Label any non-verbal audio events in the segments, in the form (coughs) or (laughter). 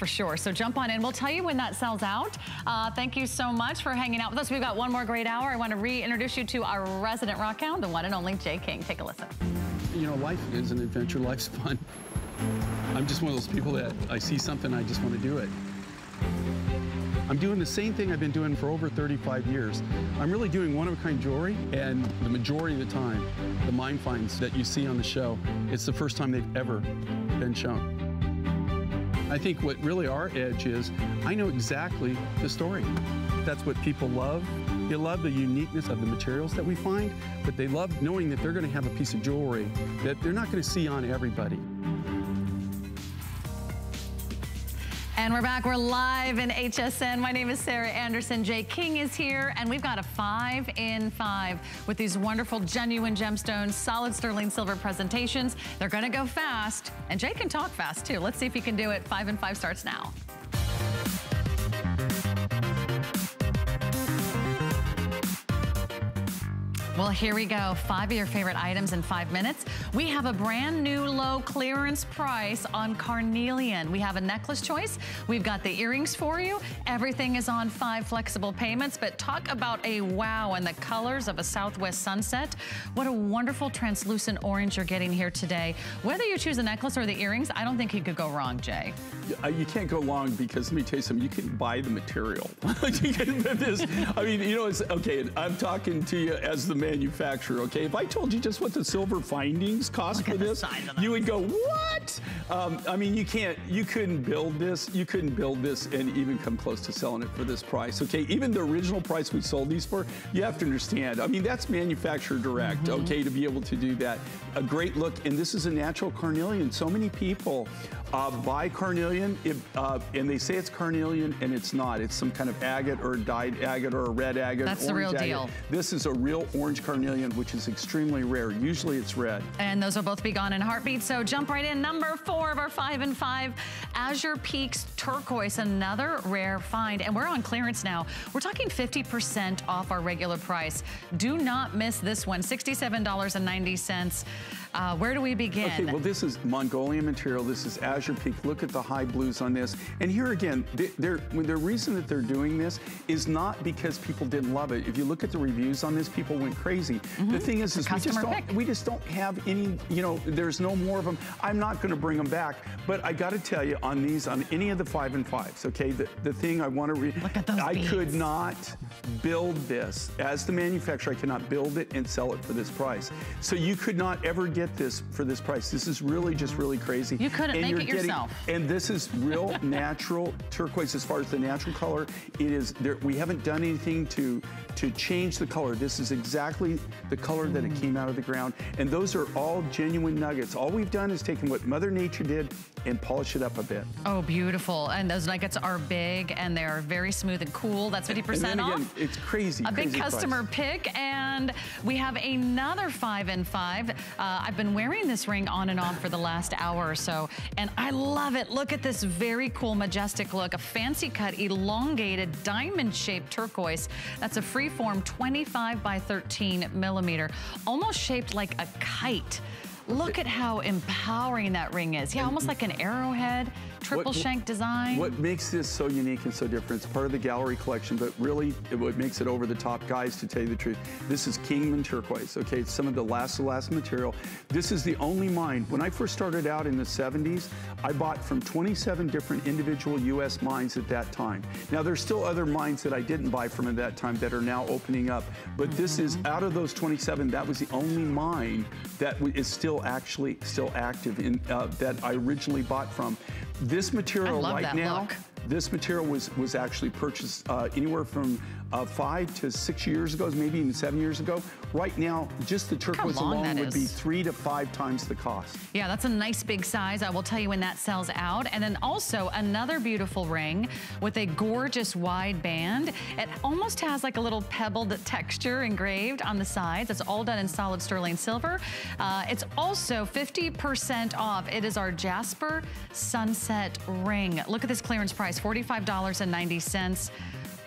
for sure. So jump on in. We'll tell you when that sells out. Uh, thank you so much for hanging out with us. We've got one more great hour. I want to reintroduce you to our resident rock hound, the one and only Jay King. Take a listen. You know, life is an adventure. Life's fun. I'm just one of those people that I see something, I just want to do it. I'm doing the same thing I've been doing for over 35 years. I'm really doing one-of-a-kind jewelry, and the majority of the time, the mine finds that you see on the show, it's the first time they've ever been shown. I think what really our edge is, I know exactly the story. That's what people love. They love the uniqueness of the materials that we find, but they love knowing that they're going to have a piece of jewelry that they're not going to see on everybody. And we're back, we're live in HSN. My name is Sarah Anderson. Jay King is here, and we've got a five in five with these wonderful genuine gemstones, solid sterling silver presentations. They're gonna go fast, and Jay can talk fast too. Let's see if he can do it. Five in five starts now. Well, here we go. Five of your favorite items in five minutes. We have a brand new low clearance price on carnelian. We have a necklace choice. We've got the earrings for you. Everything is on five flexible payments, but talk about a wow and the colors of a Southwest sunset. What a wonderful translucent orange you're getting here today. Whether you choose a necklace or the earrings, I don't think you could go wrong, Jay. Uh, you can't go wrong because let me tell you something, you can buy the material. (laughs) (laughs) I mean, you know, it's, okay, I'm talking to you as the manufacturer, okay? If I told you just what the silver findings cost Look for this, you would go, what? Um, I mean, you can't, you couldn't build this, you couldn't build this and even come close to selling it for this price, okay? Even the original price we sold these for, you have to understand, I mean, that's manufacturer direct, mm -hmm. okay, to be able to do that. A great look, and this is a natural carnelian. So many people uh, buy carnelian, if, uh, and they say it's carnelian, and it's not. It's some kind of agate or dyed agate or a red agate. That's the real agate. deal. This is a real orange carnelian, which is extremely rare. Usually it's red. And those will both be gone in a heartbeat, so jump right in. Number four of our five and five, Azure Peaks Turquoise, another rare find. And we're on clearance now. We're talking 50% off our regular price. Do not miss this one, $67.90. Uh, where do we begin? Okay, well this is Mongolian material. This is Azure Peak. Look at the high blues on this. And here again, they're, the reason that they're doing this is not because people didn't love it. If you look at the reviews on this, people went crazy. Mm -hmm. The thing is, is we just, don't, we just don't have any, you know, there's no more of them. I'm not going to bring them back. But I got to tell you, on these, on any of the five and fives, okay, the, the thing I want to read, I beads. could not build this. As the manufacturer, I cannot build it and sell it for this price. So you could not ever get get this for this price. This is really just really crazy. You couldn't and make you're it getting, yourself. And this is real (laughs) natural turquoise as far as the natural color. It is there. We haven't done anything to to change the color. This is exactly the color that it came out of the ground. And those are all genuine nuggets. All we've done is taken what Mother Nature did and polish it up a bit. Oh, beautiful. And those nuggets are big and they're very smooth and cool. That's 50% off. Again, it's crazy, A crazy big customer price. pick. And we have another five and five. Uh, I've been wearing this ring on and off for the last hour or so. And I love it. Look at this very cool, majestic look. A fancy cut, elongated, diamond-shaped turquoise. That's a free-form 25 by 13 millimeter. Almost shaped like a kite. Look at how empowering that ring is. Yeah, almost like an arrowhead triple what, shank design. What makes this so unique and so different, it's part of the gallery collection, but really it, what makes it over the top, guys, to tell you the truth, this is Kingman turquoise, okay? It's some of the last of last material. This is the only mine. When I first started out in the 70s, I bought from 27 different individual U.S. mines at that time. Now, there's still other mines that I didn't buy from at that time that are now opening up, but mm -hmm. this is, mm-hmm. out of those 27, that was the only mine that is still actually still active in uh, that I originally bought from. This material right now, look. This material was was actually purchased uh, anywhere from uh, five to six years ago, maybe even seven years ago. Right now, just the turquoise alone would be three to five times the cost. Yeah, that's a nice big size. I will tell you when that sells out. And then also another beautiful ring with a gorgeous wide band. It almost has like a little pebbled texture engraved on the sides. It's all done in solid sterling silver. Uh, it's also 50% off. It is our Jasper Sunset ring. Look at this clearance price, $45.90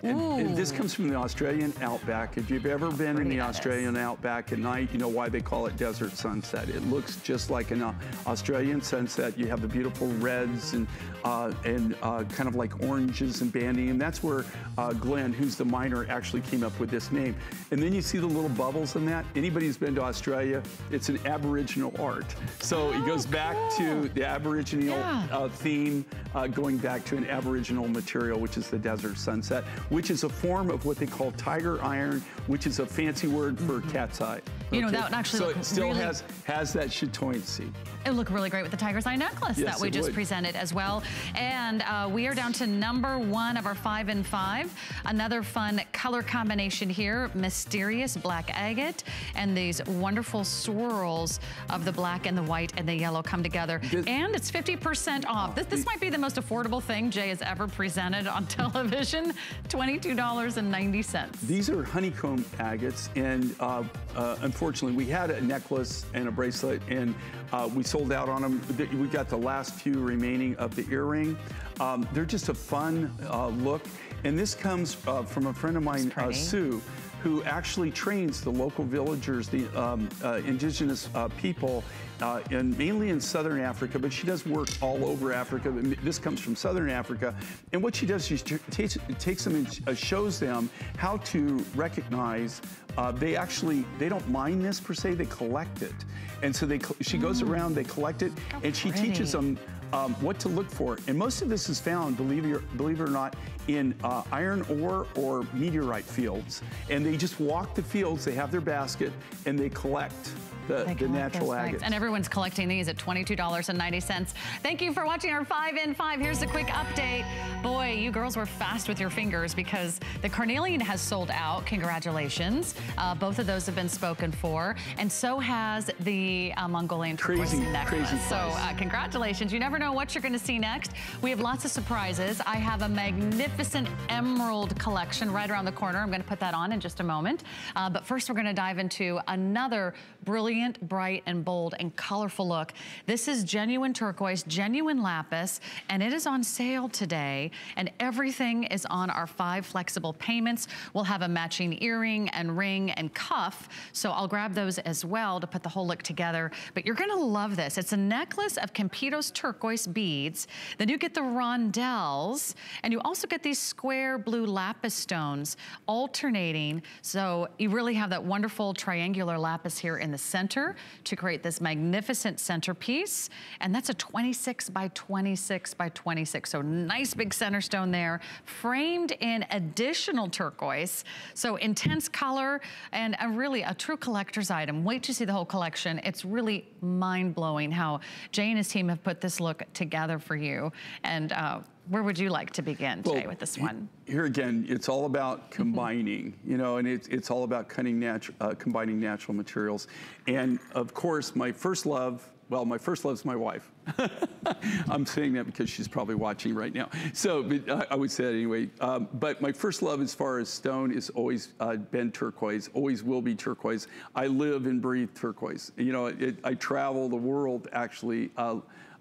And, and, this comes from the Australian outback. If you've ever been in the Australian outback at night, you know why they call it desert sunset. It looks just like an uh, Australian sunset. You have the beautiful reds and uh, and uh, kind of like oranges and banding. And that's where uh, Glenn, who's the miner, actually came up with this name. And then you see the little bubbles in that. Anybody who's been to Australia, it's an Aboriginal art. So oh, it goes back to the Aboriginal yeah. Uh, theme, uh, going back to an Aboriginal material, which is the desert sunset, which is a form of what they call tiger iron, which is a fancy word for mm -hmm. cat's eye. You know, that would actually So it still really... has, has that chatoyancy. It would look really great with the tiger's eye necklace yes, that we just would. presented as well. And uh, we are down to number one of our five and five. Another fun color combination here, mysterious black agate and these wonderful swirls of the black and the white and the yellow come together. This, and it's 50% off. This, this might be the most affordable thing Jay has ever presented on (laughs) television, $22.90. These are honeycomb agates, and uh, uh, unfortunately, we had a necklace and a bracelet, and uh, we sold out on them. We got the last few remaining of the earring. Um, they're just a fun uh, look, and this comes uh, from a friend of mine, uh, Sue, who actually trains the local villagers, the um, uh, indigenous uh, people, uh, in, mainly in southern Africa, but she does work all over Africa. This comes from southern Africa. And what she does, she takes, takes them and uh, shows them how to recognize uh, they actually, they don't mine this per se, they collect it. And so they, she goes mm. around, they collect it, How and she pretty. teaches them um, what to look for. And most of this is found, believe it, believe it or not, in uh, iron ore or meteorite fields. And they just walk the fields, they have their basket, and they collect the, the natural agates. And everyone's collecting these at $22.90. Thank you for watching our 5 in 5. Here's a quick update. Boy, you girls were fast with your fingers because the carnelian has sold out. Congratulations. Uh, both of those have been spoken for. And so has the uh, Mongolian crazy, necklace. Crazy so uh, congratulations. You never know what you're going to see next. We have lots of surprises. I have a magnificent emerald collection right around the corner. I'm going to put that on in just a moment. Uh, but first, we're going to dive into another brilliant brilliant, bright, and bold, and colorful look. This is genuine turquoise, genuine lapis, and it is on sale today, and everything is on our five flexible payments. We'll have a matching earring and ring and cuff, so I'll grab those as well to put the whole look together. But you're gonna love this. It's a necklace of Campitos turquoise beads. Then you get the rondelles, and you also get these square blue lapis stones alternating, so you really have that wonderful triangular lapis here in the center center to create this magnificent centerpiece. And that's a 26 by 26 by 26. So nice big center stone there, framed in additional turquoise. So intense color and a really a true collector's item. Wait to see the whole collection. It's really mind-blowing how Jay and his team have put this look together for you. And uh, where would you like to begin, well, with this one? Here again, it's all about mm-hmm. combining, you know, and it's, it's all about cutting natu uh, combining natural materials. And of course, my first love, well, my first love is my wife. (laughs) I'm saying that because she's probably watching right now. So, but I, I would say that anyway. Um, but my first love as far as stone is always uh, been turquoise, always will be turquoise. I live and breathe turquoise. You know, it, I travel the world actually uh,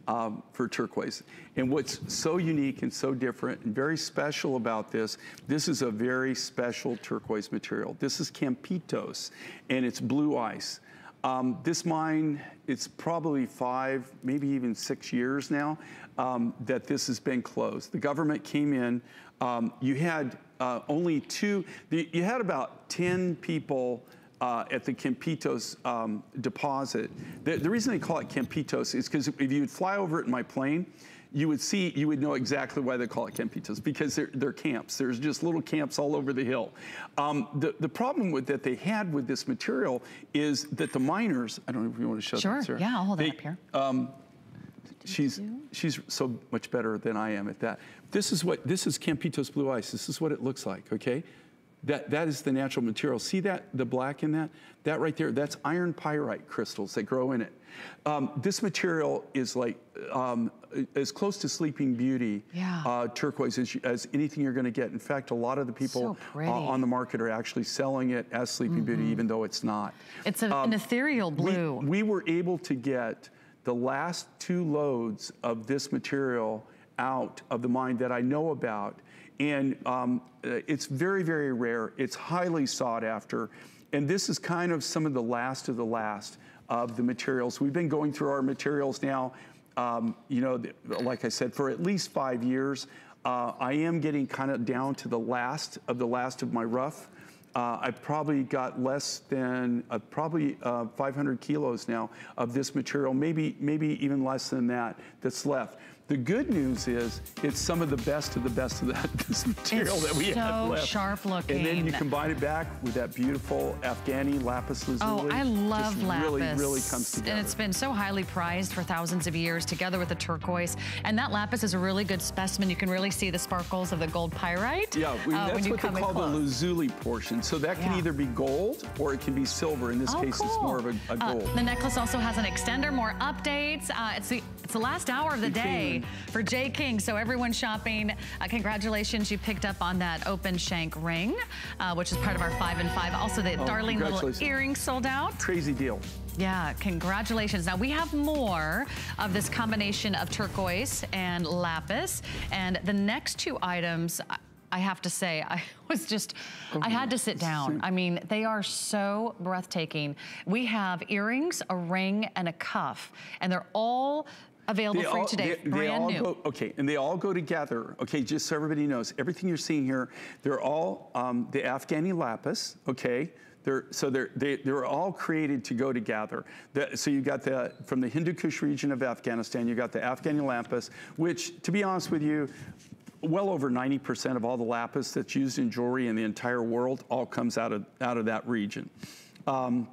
um, for turquoise. And what's so unique and so different and very special about this, this is a very special turquoise material. This is Campitos, and it's blue ice. Um, this mine, it's probably five, maybe even six years now um, that this has been closed. The government came in, um, you had uh, only two, the, you had about 10 people uh, at the Campitos um, deposit. The, the, reason they call it Campitos is because if you would fly over it in my plane, you would see, you would know exactly why they call it Campitos, because they're, they're camps. There's just little camps all over the hill. Um, the, the problem with that they had with this material is that the miners, I don't know if you want to show sure. that, Sure, yeah, I'll hold they, it up here. Um, she's, she's so much better than I am at that. This is what, this is Campitos blue ice. This is what it looks like, okay? That, that is the natural material. See that, the black in that? That right there, that's iron pyrite crystals that grow in it. Um, this material is like um, as close to Sleeping Beauty yeah. uh, turquoise as, as, anything you're going to get. In fact, a lot of the people so uh, on the market are actually selling it as Sleeping mm -hmm. Beauty, mm-hmm. even though it's not. It's a, um, an ethereal blue. We, we were able to get the last two loads of this material out of the mine that I know about. And um, uh, it's very, very rare. It's highly sought after. And this is kind of some of the last of the last of the materials. We've been going through our materials now, um, you know, like I said, for at least five years. Uh, I am getting kind of down to the last of the last of my rough. Uh, I've probably got less than uh, probably uh, 500 kilos now of this material, maybe maybe even less than that that's left. The good news is it's some of the best of the best of that (laughs) this material it's that we so have left. so sharp looking. And then you combine it back with that beautiful Afghani lapis lazuli. Oh, I love Just lapis. Really, really comes together. And it's been so highly prized for thousands of years together with the turquoise. And that lapis is a really good specimen. You can really see the sparkles of the gold pyrite. Yeah, we, uh, that's what they call the lazuli portion. So that can Yeah. either be gold or it can be silver. In this Oh, case, cool. it's more of a, a Uh, gold. the necklace also has an extender, more updates. Uh, it's, the, it's the last hour of the day For Jay King. So everyone shopping, uh, congratulations. You picked up on that open shank ring, uh, which is part of our five and five. Also, the Oh, darling little earrings sold out. Crazy deal. Yeah, congratulations. Now we have more of this combination of turquoise and lapis. And the next two items, I- I have to say, (laughs) I was just, I had to sit down. I mean, they are so breathtaking. We have earrings, a ring, and a cuff. And they're all available for you today, they- they brand all new. Go, okay, and they all go together. Okay, just so everybody knows, everything you're seeing here, they're all um, the Afghani lapis. Okay. They're, so they're, they, they're all created to go together. The, so you got the, from the Hindu Kush region of Afghanistan, you got the Afghani lapis, which, to be honest with you, well over 90% of all the lapis that's used in jewelry in the entire world all comes out of, out of that region. Um,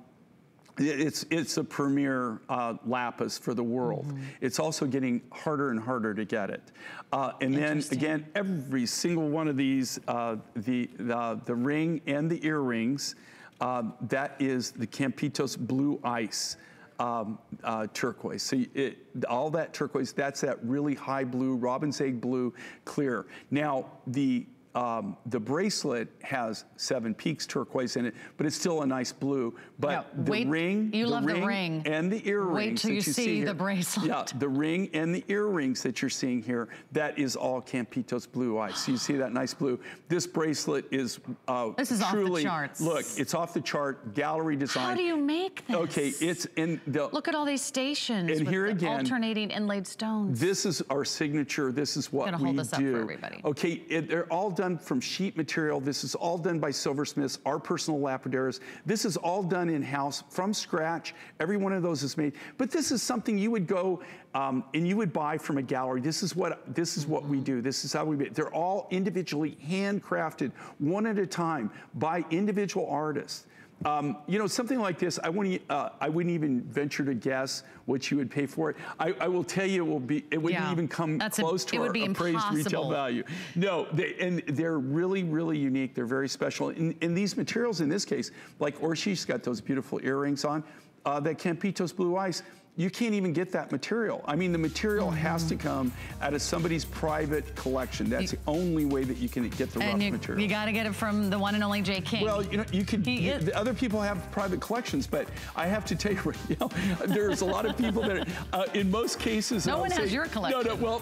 it's, it's a premier uh, lapis for the world. Mm-hmm. It's also getting harder and harder to get it. Uh, and then again, every single one of these, uh, the, the, the ring and the earrings, uh, that is the Campitos blue ice. Um, uh, turquoise. So it, all that turquoise, that's that really high blue, robin's egg blue, clear. Now, the um, the bracelet has seven peaks turquoise in it, but it's still a nice blue. But the wait- ring, you the love the ring ring. and the earrings Wait till that you see here- the bracelet. Yeah, the ring and the earrings that you're seeing here, that is all Campitos blue ice. So you see that nice blue. This bracelet is uh, This is off the truly, charts. Look, it's off the chart, gallery design. How do you make this? Okay, it's in the. Look at all these stations And with here again, alternating inlaid stones. This is our signature. This is what we hold this up do. for everybody. Okay, it, they're all done from sheet material. This is all done by silversmiths, our personal lapidaries. This is all done in house from scratch. Every one of those is made. But this is something you would go um, and you would buy from a gallery. This is what this is what we do. This is how we. Make. They're all individually handcrafted, one at a time, by individual artists. Um, you know, something like this, I wouldn't, uh, I wouldn't even venture to guess what you would pay for it. I, I will tell you, it will be, it wouldn't Yeah, even come that's a- close to it our would be appraised retail value. No, they, and they're really, really unique. They're very special. And, and these materials, in this case, like Orshi's got those beautiful earrings on, uh, that Campitos Blue Ice, you can't even get that material. I mean, the material has Mm-hmm. to come out of somebody's private collection. That's the only way that you can get the rough you, material. you got to get it from the one and only Jay King. Well, you know, you could. He you- the other people have private collections, but I have to tell you, (laughs) right now, there's a lot of people that, uh, in most cases, No one has your collection. No, no. Well,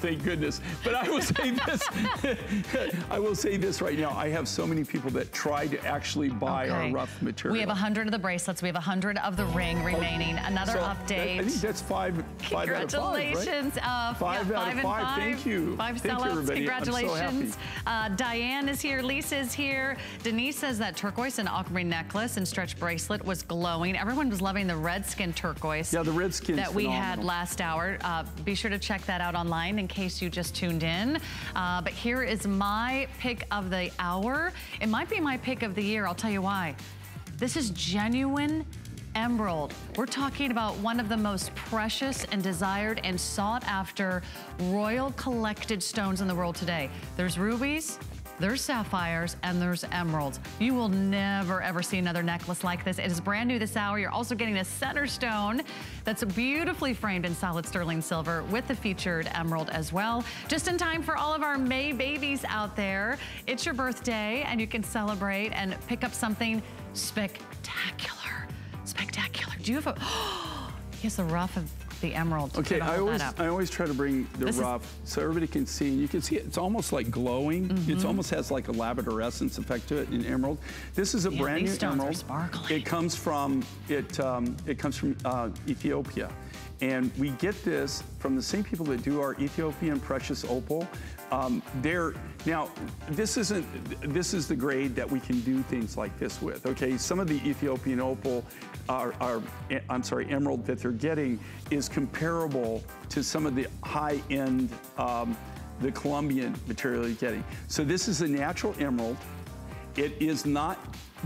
thank goodness. But I will say this. (laughs) I will say this right now. I have so many people that try to actually buy our rough material. We have 100 of the bracelets. We have 100 of the ring remaining. Another So, that- update. I think that's five. Five out of five, right? Congratulations. Uh, Five yeah, out of and five. five. Thank you. Five Thank sellouts. everybody. I'm so Congratulations. uh, Diane is here. Lisa's here. Denise says that turquoise and aquamarine necklace and stretch bracelet was glowing. Everyone was loving the red skin turquoise. Yeah, the red skin's That we had last hour. Uh, be sure to check that out online in case you just tuned in. Uh, but here is my pick of the hour. It might be my pick of the year. I'll tell you why. This is genuine emerald. We're talking about one of the most precious and desired and sought after royal collected stones in the world today. There's rubies, there's sapphires, and there's emeralds. You will never ever see another necklace like this. It is brand new this hour. You're also getting a center stone that's beautifully framed in solid sterling silver with the featured emerald as well. Just in time for all of our May babies out there. It's your birthday and you can celebrate and pick up something spectacular. Spectacular. Do you have a, (gasps) he has the rough of the emerald. Okay, I always I always try to bring the this rough is... so everybody can see. And you can see it, it's almost like glowing. Mm -hmm. It almost has like a lavender essence effect to it in emerald. This is a yeah, brand new emerald. It comes from it um, it comes from uh, Ethiopia. And we get this from the same people that do our Ethiopian precious opal. Um, they're now this isn't this is the grade that we can do things like this with. Okay, some of the Ethiopian opal, are, are I'm sorry, emerald that they're getting is comparable to some of the high-end, um, the Colombian material you're getting. So this is a natural emerald. It is not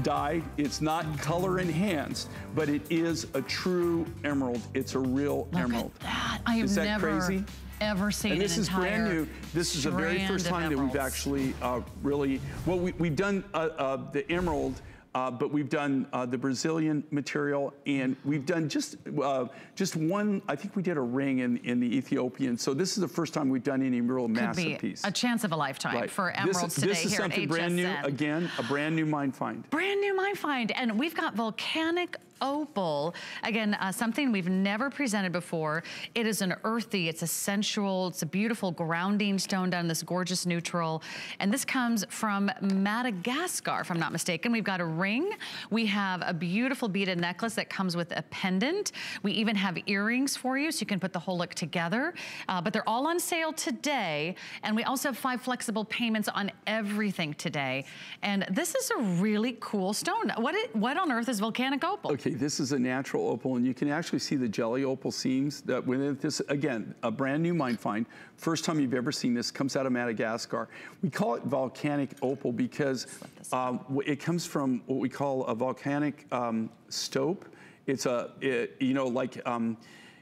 dyed, it's not color enhanced, but it is a true emerald. It's a real Look emerald. At that. I have is that never crazy? Ever seen and this is brand new. This is the very first time that we've actually uh, really, well, we, have done uh, uh, the emerald uh, but we've done uh, the Brazilian material, and we've done just uh, just one. I think we did a ring in in the Ethiopian. So this is the first time we've done any real Could massive piece. A chance of a lifetime right. for emeralds this, today this is here something brand new. Again, a brand new mine find. Brand new mine find, and we've got volcanic opal. Again, uh, something we've never presented before. It is an earthy, it's a sensual, it's a beautiful grounding stone down this gorgeous neutral. And this comes from Madagascar, if I'm not mistaken. We've got a ring. We have a beautiful beaded necklace that comes with a pendant. We even have earrings for you so you can put the whole look together. Uh, but they're all on sale today. And we also have five flexible payments on everything today. And this is a really cool stone. What, it, what on earth is volcanic opal? Okay, this is a natural opal, and you can actually see the jelly opal seams that within this, again, a brand new mine find. First time you've ever seen this, comes out of Madagascar. We call it volcanic opal because um, it comes from what we call a volcanic um, stope. It's a, it, you know, like, um,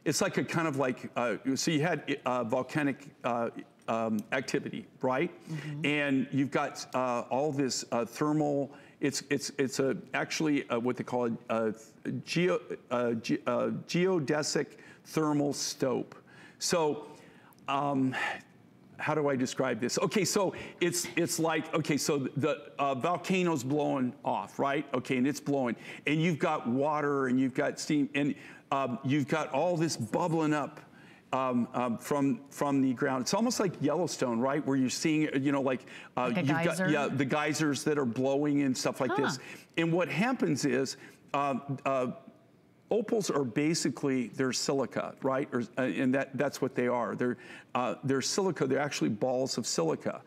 it's like a kind of like, uh, so you had uh, volcanic uh, um, activity, right? Mm -hmm. And you've got uh, all this uh, thermal it's, it's, it's a, actually a, what they call a, a geo, a, a geodesic thermal stope. So um, how do I describe this? Okay, so it's it's like okay, so the uh, volcano's blowing off, right? Okay, and it's blowing, and you've got water and you've got steam, and um, you've got all this bubbling up um, um, from from the ground. It's almost like Yellowstone, right? Where you're seeing, you know, like, uh, like you've got yeah the geysers that are blowing and stuff like huh. this. And what happens is. Uh, uh, opals are basically they're silica, right? Or, uh, and that, that's what they are. They're, uh, they're silica. They're actually balls of silica.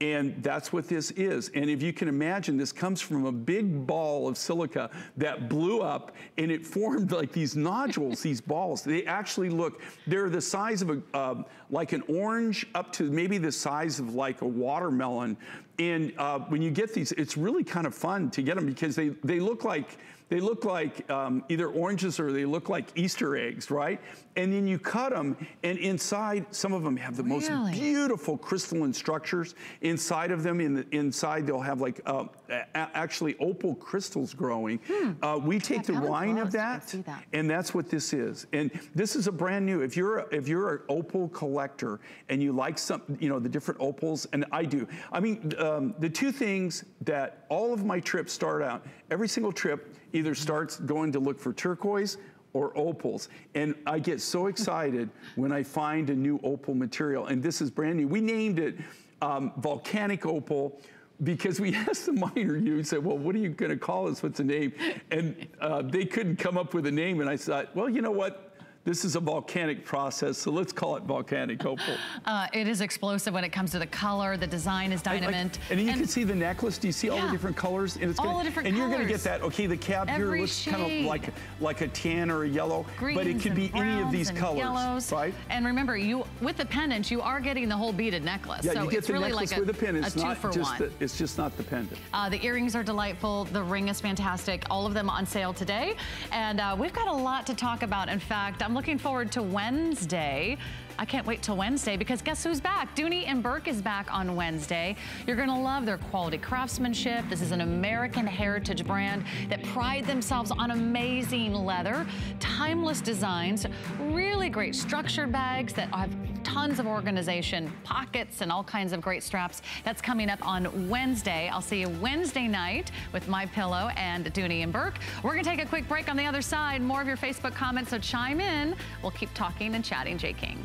And that's what this is. And if you can imagine, this comes from a big ball of silica that blew up and it (laughs) formed like these nodules, these balls. They actually look, they're the size of a, uh, like an orange up to maybe the size of like a watermelon. And uh, when you get these, it's really kind of fun to get them because they, they look like, they look like um, either oranges or they look like Easter eggs, right? And then you cut them, and inside, some of them have the really? most beautiful crystalline structures. Inside of them, in the, inside, they'll have like uh, actually opal crystals growing. Hmm. Uh, we take yeah, the wine of that, that, and that's what this is. And this is a brand new. If you're a, if you're an opal collector and you like some, you know, the different opals, and I do. I mean, um, the two things that all of my trips start out. Every single trip either starts going to look for turquoise or opals. And I get so excited (laughs) when I find a new opal material. And this is brand new. We named it um, volcanic opal because we (laughs) asked the miner, you said, well, what are you going to call this? What's the name? And uh, they couldn't come up with a name. And I thought, well, you know what? This is a volcanic process, so let's call it volcanic opal. (laughs) Uh, it is explosive when it comes to the color. The design is dynamite. Like, and you and, can see the necklace. Do you see yeah, all the different colors? And it's all gonna, the different And colors. you're going to get that. Okay, the cap Every here looks shade. kind of like like a tan or a yellow, Greens but it could be any of these colors, yellows. right? And remember, you with the pendant, you are getting the whole beaded necklace. Yeah, so you get it's the really necklace like with a, the pendant. It's not just the, it's just not the pendant. Uh, the earrings are delightful. The ring is fantastic. All of them on sale today, and uh, we've got a lot to talk about. In fact, I'm looking forward to Wednesday. I can't wait till Wednesday because guess who's back? Dooney and Bourke is back on Wednesday. You're gonna love their quality craftsmanship. This is an American heritage brand that pride themselves on amazing leather, timeless designs, really great structured bags that have tons of organization, pockets, and all kinds of great straps. That's coming up on Wednesday. I'll see you Wednesday night with My Pillow and Dooney and Bourke. We're gonna take a quick break on the other side. More of your Facebook comments, so chime in. We'll keep talking and chatting. Jay King.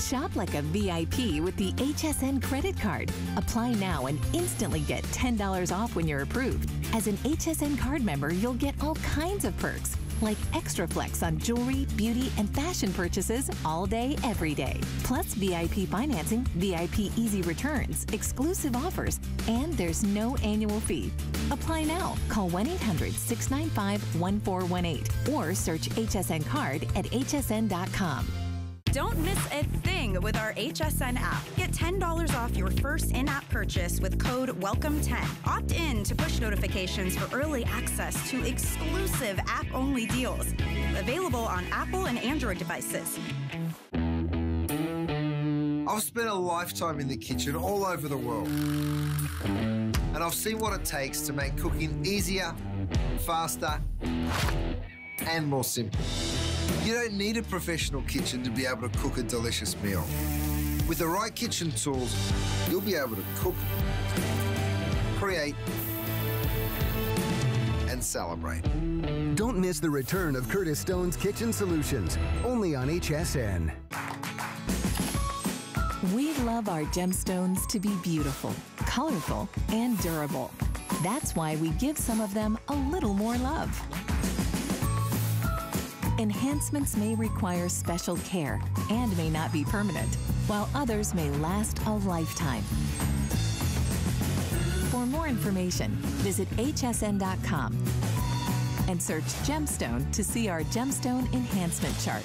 Shop like a VIP with the HSN credit card. Apply now and instantly get $10 off when you're approved. As an HSN card member, you'll get all kinds of perks like extra flex on jewelry, beauty, and fashion purchases all day, every day. Plus VIP financing, VIP easy returns, exclusive offers, and there's no annual fee. Apply now. Call 1 800 695 1418 or search HSN card at hsn.com. Don't miss a thing with our HSN app. Get $10 off your first in app purchase with code WELCOME10. Opt in to push notifications for early access to exclusive app only deals. Available on Apple and Android devices. I've spent a lifetime in the kitchen all over the world. And I've seen what it takes to make cooking easier, faster, and more simple. You don't need a professional kitchen to be able to cook a delicious meal. With the right kitchen tools, you'll be able to cook, create, and celebrate. Don't miss the return of Curtis Stone's Kitchen Solutions, only on HSN. We love our gemstones to be beautiful, colorful, and durable. That's why we give some of them a little more love. Enhancements may require special care and may not be permanent, while others may last a lifetime. For more information, visit hsn.com and search gemstone to see our gemstone enhancement chart.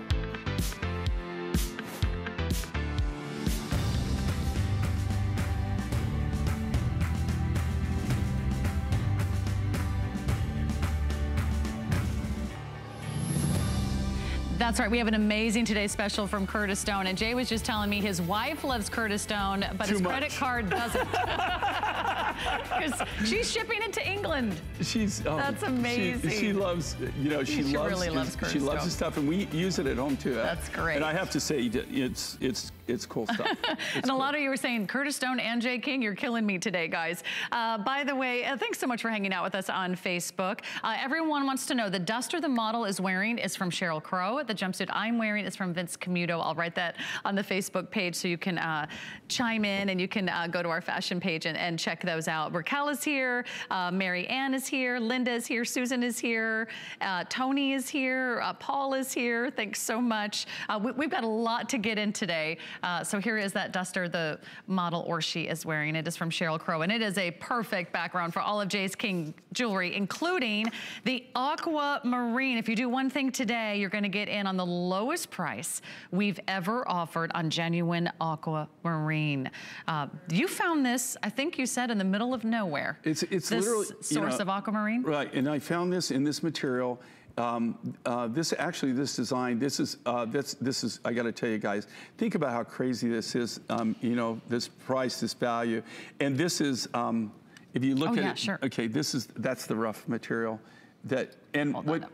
That's right. We have an amazing today special from Curtis Stone. And Jay was just telling me his wife loves Curtis Stone, but Too his much. credit card doesn't. (laughs) Because she's shipping it to England. She's oh, That's amazing. She, loves, you know, she, She loves really loves she loves the stuff, and we use it at home too. That's great. And I have to say, it's it's it's cool stuff. (laughs) and a lot of you were saying, Curtis Stone and Jay King, you're killing me today, guys. Uh, by the way, uh, thanks so much for hanging out with us on Facebook. Uh, everyone wants to know, the duster the model is wearing is from Sheryl Crow. The jumpsuit I'm wearing is from Vince Camuto. I'll write that on the Facebook page so you can uh, chime in and you can uh, go to our fashion page and, and check those out. Raquel is here, uh, Mary Ann is here, Linda is here, Susan is here, uh, Tony is here, uh, Paul is here. Thanks so much. Uh, we, we've got a lot to get in today. Uh, so here is that duster the model or she is wearing. It is from Sheryl Crow, and it is a perfect background for all of Jay's King jewelry, including the aqua marine. If you do one thing today, you're gonna get in on the lowest price we've ever offered on genuine aqua marine. Uh, you found this, I think you said, in the middle of nowhere. It's it's this literally you source know, of aquamarine. Right, and I found this in this material. Um, uh, this actually, this design, this is, uh, this, this is. I got to tell you guys, think about how crazy this is. Um, you know, this price, this value, and this is. Um, if you look Oh, at yeah, it, sure. okay, this is that's the rough material. That and Hold what.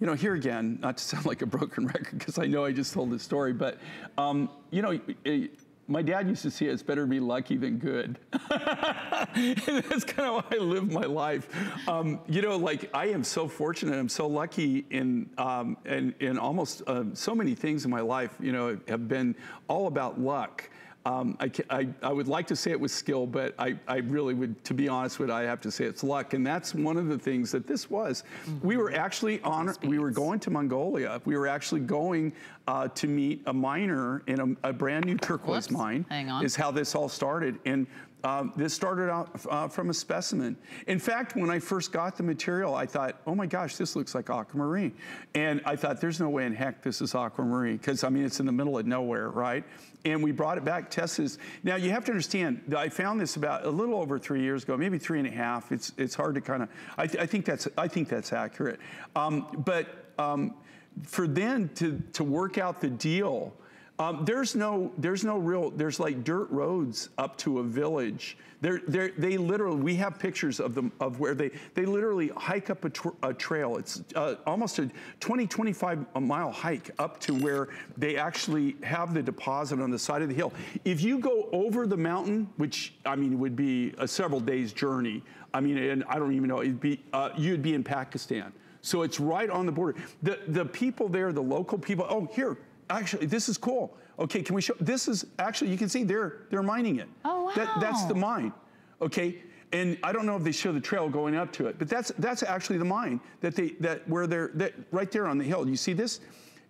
You know, here again, not to sound like a broken (laughs) record, because I know I just told this story, but um, you know, eh, my dad used to say it's better to be lucky than good. (laughs) that's kind of how I live my life. Um, you know, like I am so fortunate. I'm so lucky in um, in, in almost uh, so many things in my life. You know, have been all about luck. Um, I, I, I would like to say it was skill, but I, I really would, to be honest with you, I have to say it's luck. And that's one of the things that this was. We were actually on, we were going to Mongolia. We were actually going uh, to meet a miner in a, a brand new turquoise Whoops. mine. Hang on. Is how this all started. And um, this started out uh, from a specimen. In fact, when I first got the material, I thought, oh my gosh, this looks like aquamarine. And I thought, there's no way in heck this is aquamarine, because I mean, it's in the middle of nowhere, right? And we brought it back, tested this. Now, you have to understand, I found this about a little over three years ago, maybe three and a half. It's, it's hard to kind of, I, th- I, think that's, I think that's accurate. Um, but um, for then to, to work out the deal, um, there's no, there's no real, there's like dirt roads up to a village. They're, they're, they literally, we have pictures of them, of where they, they literally hike up a, tr a trail. It's uh, almost a 20, 25 mile hike up to where they actually have the deposit on the side of the hill. If you go over the mountain, which I mean, would be a several days journey. I mean, and I don't even know, it'd be, uh, you'd be in Pakistan. So it's right on the border. The, the people there, the local people, oh, here, actually, this is cool. Okay, can we show, this is, actually, you can see they're, they're mining it. Oh, wow. That, that's the mine, okay? And I don't know if they show the trail going up to it, but that's, that's actually the mine that they, that where they're, that, right there on the hill. You see this?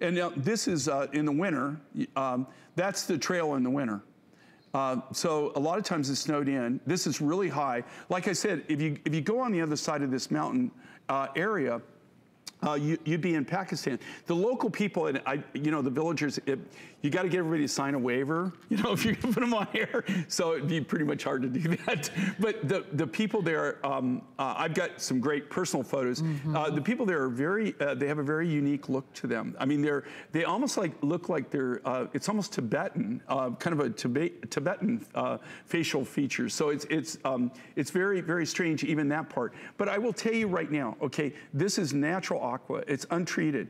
And now this is uh, in the winter. Um, that's the trail in the winter. Uh, so a lot of times it's snowed in. This is really high. Like I said, if you, if you go on the other side of this mountain uh, area, uh, you, would be in Pakistan. The local people, and I, you know, the villagers, it, you got to get everybody to sign a waiver, (laughs) you know, if you're going to put them on air. So it'd be pretty much hard to do that. (laughs) But the, the people there, um, uh, I've got some great personal photos. Mm -hmm. uh, the people there are very, uh, they have a very unique look to them. I mean, they're, they almost like look like they're, uh, it's almost Tibetan, uh, kind of a Tibet, Tibetan facial features. So it's, it's, um, it's very, very strange, even that part. But I will tell you right now, okay, this is natural aqua. It's untreated.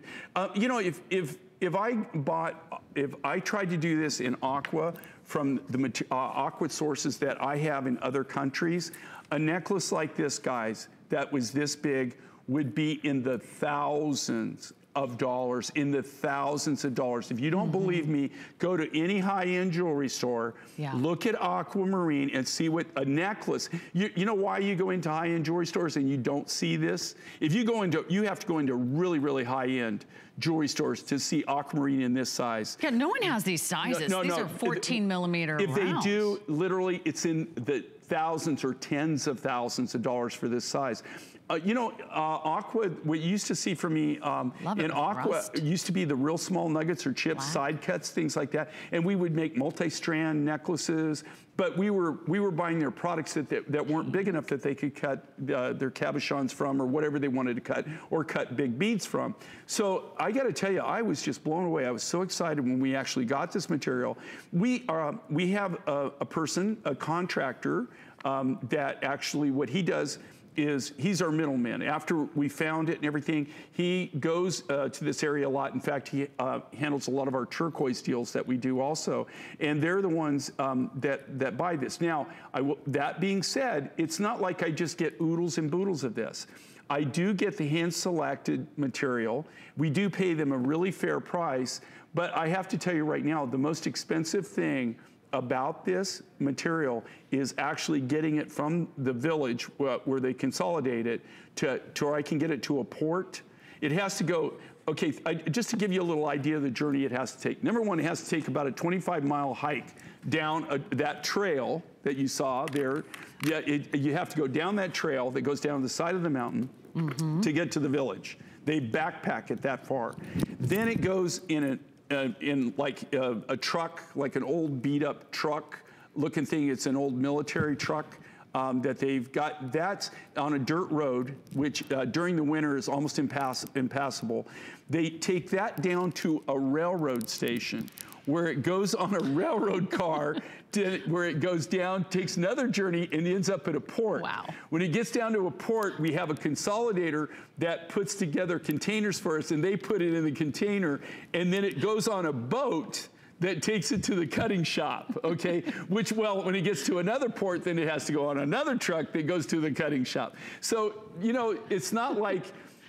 you know, if, if, if I bought, if I tried to do this in aqua from the uh, aqua sources that I have in other countries, a necklace like this, guys, that was this big would be in the thousands of dollars, in the thousands of dollars. If you don't mm -hmm. believe me, go to any high-end jewelry store, yeah. look at aquamarine and see what a necklace. You, you know why you go into high-end jewelry stores and you don't see this? If you go into, you have to go into really, really high-end jewelry stores to see aquamarine in this size. Yeah, no one has these sizes. No, no, these no. are 14 millimeter If rounds. they do, literally, it's in the thousands or tens of thousands of dollars for this size. Uh, you know, uh, Aqua, what you used to see from me um, in Aqua rust. used to be the real small nuggets or chips, side cuts, things like that. And we would make multi-strand necklaces, but we were we were buying their products that, that, that weren't big enough that they could cut uh, their cabochons from or whatever they wanted to cut or cut big beads from. So I got to tell you, I was just blown away. I was so excited when we actually got this material. We are uh, we have a, a person, a contractor um, that actually what he does is he's our middleman. After we found it and everything, he goes uh, to this area a lot. In fact, he uh, handles a lot of our turquoise deals that we do also. And they're the ones um, that, that buy this. Now, that being said, it's not like I just get oodles and boodles of this. I do get the hand-selected material. We do pay them a really fair price, but I have to tell you right now, the most expensive thing about this material is actually getting it from the village where, they consolidate it to, to where I can get it to a port. It has to go, okay, I, just to give you a little idea of the journey it has to take. Number one, it has to take about a 25 mile hike down a, that trail that you saw there. Yeah, it, you have to go down that trail that goes down the side of the mountain mm -hmm. to get to the village. They backpack it that far. Then it goes in a uh, in like uh, a truck, like an old beat up truck looking thing. It's an old military truck. Um, that they've got that's on a dirt road, which uh, during the winter is almost impass impassable. They take that down to a railroad station where it goes on a railroad car to, where it goes down, takes another journey, and ends up at a port. Wow. When it gets down to a port, we have a consolidator that puts together containers for us, and they put it in the container, and then it goes on a boat that takes it to the cutting shop, okay? (laughs) Which, well, when it gets to another port, then it has to go on another truck that goes to the cutting shop. So, you know, it's not like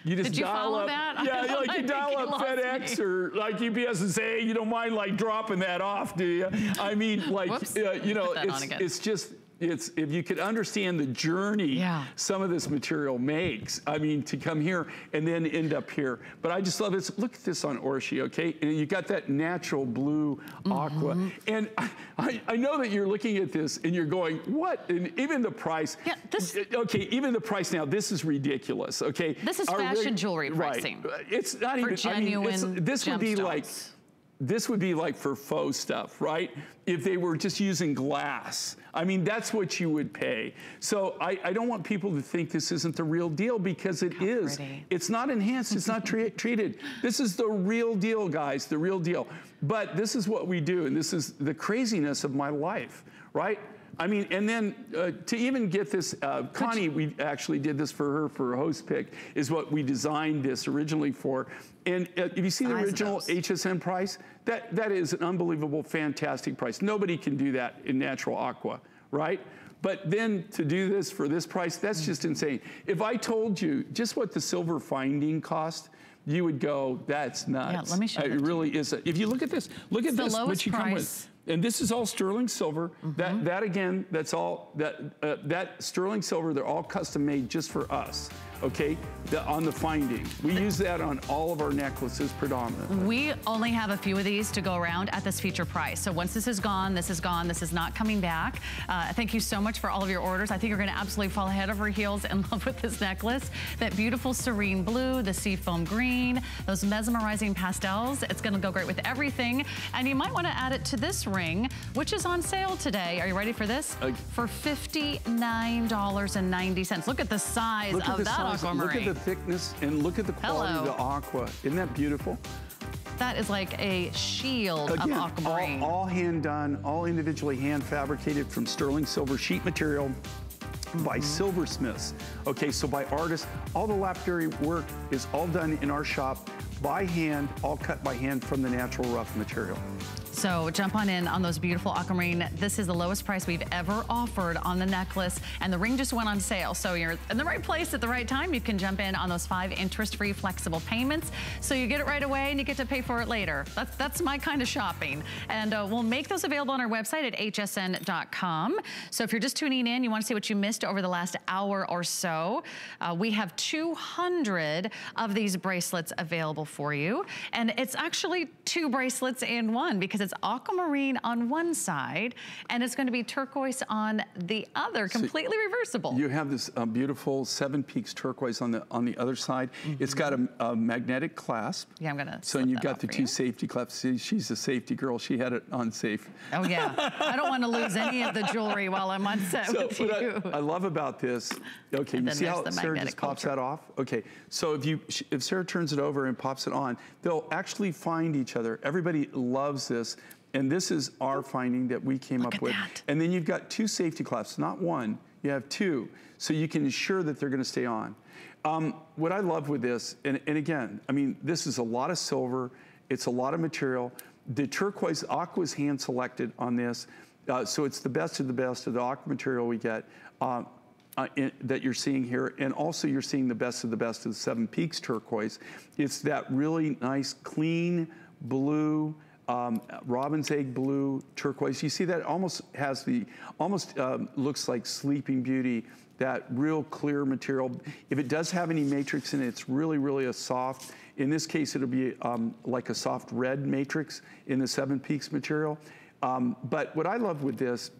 you just Did you dial up. That? (laughs) Yeah, like you dial up FedEx me. or like UPS and say, hey, you don't mind like dropping that off, do you? I mean, like, uh, you know, it's, it's just, it's if you could understand the journey yeah. some of this material makes. I mean, to come here and then end up here. But I just love it. Look at this on Orshi, okay? And you got that natural blue aqua. Mm -hmm. And I, I, know that you're looking at this and you're going, what? And even the price. Yeah, this. Okay, even the price now. This is ridiculous. Okay. This is Our fashion jewelry pricing. Right. It's not For even. Genuine I mean, this would be like this would be like for faux stuff, right? If they were just using glass. I mean, that's what you would pay. So I, I don't want people to think this isn't the real deal because it How is. pretty. It's not enhanced, it's not (laughs) treated. This is the real deal, guys, the real deal. But this is what we do, and this is the craziness of my life, right? I mean, and then uh, to even get this, uh, Connie, we actually did this for her for a host pick, is what we designed this originally for. And uh, if you see the original. HSN price, that, that is an unbelievable, fantastic price. Nobody can do that in natural aqua, right? But then to do this for this price, that's Mm. just insane. If I told you just what the silver finding cost, you would go, that's nuts. let me show that It really is. If you look at this, look at It's the this, lowest what you come with. And this is all sterling silver. Mm-hmm. That, that again, that's all, that, uh, that sterling silver, they're all custom made just for us, okay? The, on the finding. We use that on all of our necklaces predominantly. We only have a few of these to go around at this feature price. So once this is gone, this is gone, this is not coming back. Uh, thank you so much for all of your orders. I think you're gonna absolutely fall head over heels in (laughs) love with this necklace. That beautiful serene blue, the seafoam green, those mesmerizing pastels. It's gonna go great with everything. And you might wanna add it to this ring, which is on sale today. Are you ready for this? Uh, for $59.90. Look at the size Look at of the that size, aquamarine. look at the thickness, and look at the quality Hello. of the aqua. Isn't that beautiful? That is like a shield Again, of aquamarine. all, all hand done, all individually hand fabricated from sterling silver sheet material by Mm-hmm. silversmiths. Okay, so by artists, all the lapidary work is all done in our shop by hand, all cut by hand from the natural rough material. So jump on in on those beautiful aquamarine. This is the lowest price we've ever offered on the necklace and the ring just went on sale. So you're in the right place at the right time. You can jump in on those five interest-free flexible payments. So you get it right away and you get to pay for it later. That's, that's my kind of shopping. And uh, we'll make those available on our website at hsn.com. So if you're just tuning in, you want to see what you missed over the last hour or so, uh, we have 200 of these bracelets available for you. And it's actually two bracelets in one because it's aquamarine on one side and it's going to be turquoise on the other, completely reversible. You have this uh, beautiful Seven Peaks turquoise on the on the other side. It's got a, a magnetic clasp. Yeah, I'm gonna So you've got the two you. safety clasps. See, she's a safety girl. She had it on safe. Oh yeah, (laughs) I don't want to lose any of the jewelry while I'm on set So with you. I, I love about this, okay, And you see how the Sarah just pops that off? Okay, so if you if Sarah turns it over and pops it on, they'll actually find each other. Everybody loves this. And this is our finding that we came Look up with. that. And then you've got two safety clasps, not one, you have two. So you can ensure that they're gonna stay on. Um, what I love with this, and, and again, I mean, this is a lot of silver, it's a lot of material. The turquoise aqua is hand selected on this. Uh, so it's the best of the best of the aqua material we get. Uh, uh, in, that you're seeing here, and also you're seeing the best of the best of the Seven Peaks turquoise. It's that really nice, clean blue, um, robin's egg blue turquoise. You see that almost has the, almost um, looks like Sleeping Beauty, that real clear material. If it does have any matrix in it, it's really, really a soft, in this case, it'll be um, like a soft red matrix in the Seven Peaks material. Um, but what I love with this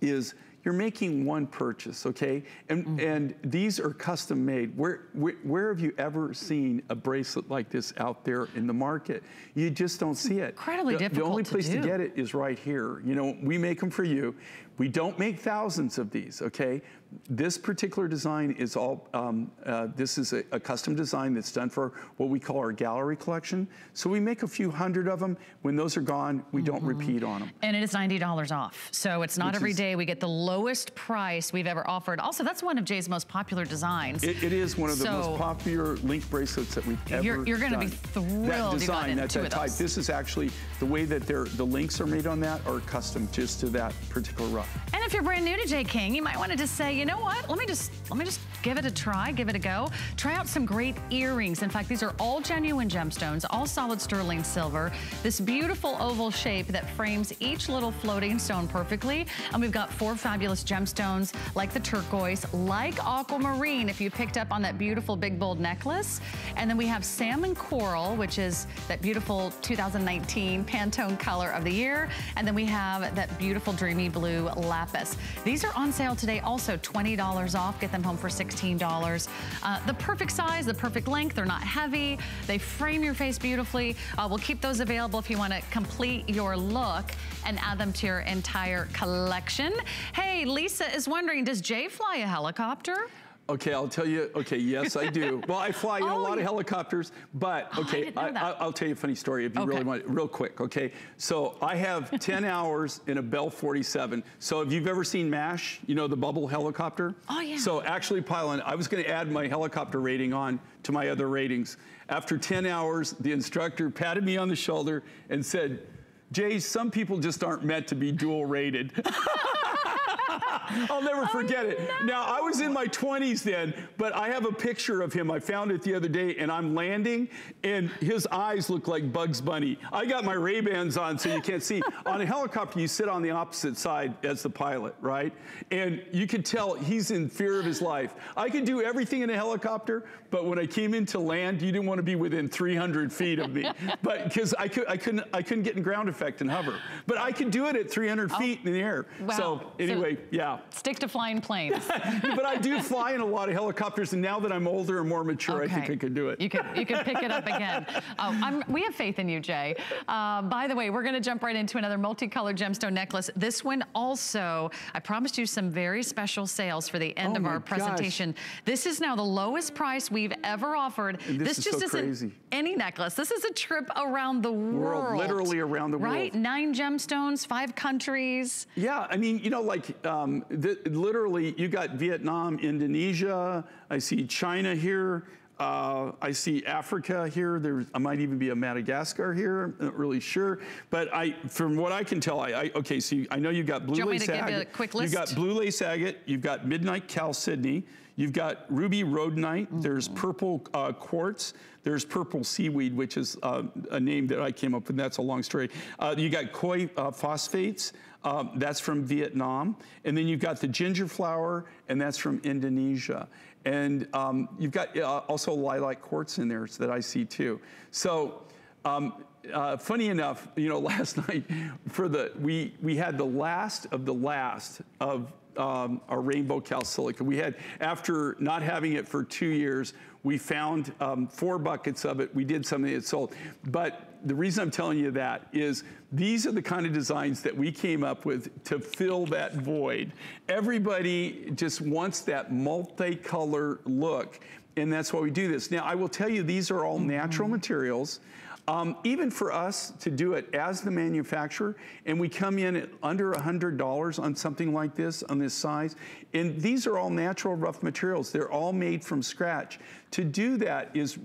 is you're making one purchase, okay? And Mm-hmm. and these are custom made. Where, where where have you ever seen a bracelet like this out there in the market? You just don't see it. incredibly the, difficult The only to place to do. get it is right here. You know, we make them for you. We don't make thousands of these, okay? This particular design is all, um, uh, this is a, a custom design that's done for what we call our gallery collection. So we make a few hundred of them. When those are gone, we don't Mm-hmm. repeat on them. And it is $90 off. So it's not Which every is- day we get the lowest price we've ever offered. Also, that's one of Jay's most popular designs. It, it is one of the So- most popular link bracelets that we've ever You're- you're gonna be done. thrilled That design, that, that type. This is actually the way that they're, the links are made on that are custom just to that particular rough. And if you're brand new to Jay King, you might want to just say, you know what? Let me just let me just give it a try, give it a go. Try out some great earrings. In fact, these are all genuine gemstones, all solid sterling silver. This beautiful oval shape that frames each little floating stone perfectly. And we've got four fabulous gemstones like the turquoise, like aquamarine if you picked up on that beautiful big bold necklace. And then we have salmon coral, which is that beautiful 2019 Pantone color of the year. And then we have that beautiful dreamy blue lapis. These are on sale today also, $20 off. Get them home for $16. Uh, the perfect size, the perfect length. They're not heavy. They frame your face beautifully. Uh, we'll keep those available if you want to complete your look and add them to your entire collection. Hey, Lisa is wondering, does Jay fly a helicopter? Okay, I'll tell you, okay, yes, I do. (laughs) Well, I fly in Oh, a lot of oh, helicopters, but Oh, I okay, know that. will tell you a funny story if you really Okay. want, real quick, okay? So I have (laughs) 10 hours in a Bell 47. So if you've ever seen MASH, you know, the bubble helicopter? Oh, yeah. So actually, Pylon, I was gonna add my helicopter rating on to my other ratings. After 10 hours, the instructor patted me on the shoulder and said, Jay, some people just aren't meant to be dual rated. (laughs) (laughs) I'll never oh, forget it. Now, I was in my 20s then, but I have a picture of him. I found it the other day, and I'm landing, and his eyes look like Bugs Bunny. I got my Ray-Bans on so you can't see. (laughs) on a helicopter, you sit on the opposite side as the pilot, right? And you can tell he's in fear of his life. I could do everything in a helicopter, but when I came in to land, you didn't want to be within 300 feet of me. (laughs) but because I, could, I, couldn't, I couldn't get in ground effect and hover. But I could do it at 300 feet in the air. Oh. Wow. So So- anyway, yeah. Stick to flying planes. (laughs) but I do fly in a lot of helicopters, and now that I'm older and more mature, I think I could do it. You can, you can pick it up again. (laughs) Oh, I'm, we have faith in you, Jay. Uh, by the way, we're gonna jump right into another multicolored gemstone necklace. This one also, I promised you some very special sales for the end Oh of our gosh. presentation. This is now the lowest price we've ever offered. And this is just so isn't crazy. any necklace. This is a trip around the world. literally around the world. Right? Nine gemstones, five countries. Yeah, I mean, you know, like um, literally, you got Vietnam, Indonesia. I see China here. Uh, I see Africa here. There, I might even be a Madagascar here. I'm not really sure, but I, from what I can tell, I, I okay. So you, I know you've got blue you lace to give you a agate. You list? got blue lace agate. You've got midnight chalcedony. You've got ruby rhodonite. There's purple uh, quartz. There's purple seaweed, which is uh, a name that I came up with. That's a long story. Uh, you got koi uh, phosphates. Um, that's from Vietnam. And then you've got the ginger flower, and that's from Indonesia. And um, you've got uh, also lilac quartz in there that I see too. So um, uh, funny enough, you know, (laughs) last night for the we we had the last of the last of um, our rainbow calsilica. We had after not having it for two years, we found um, four buckets of it. We did something that sold, but the reason I'm telling you that is these are the kind of designs that we came up with to fill that void. Everybody just wants that multicolor look, and that's why we do this. Now, I will tell you, these are all natural materials. Um, even for us to do it as the manufacturer, and we come in at under $100 on something like this, on this size, and these are all natural rough materials. They're all made from scratch. To do that is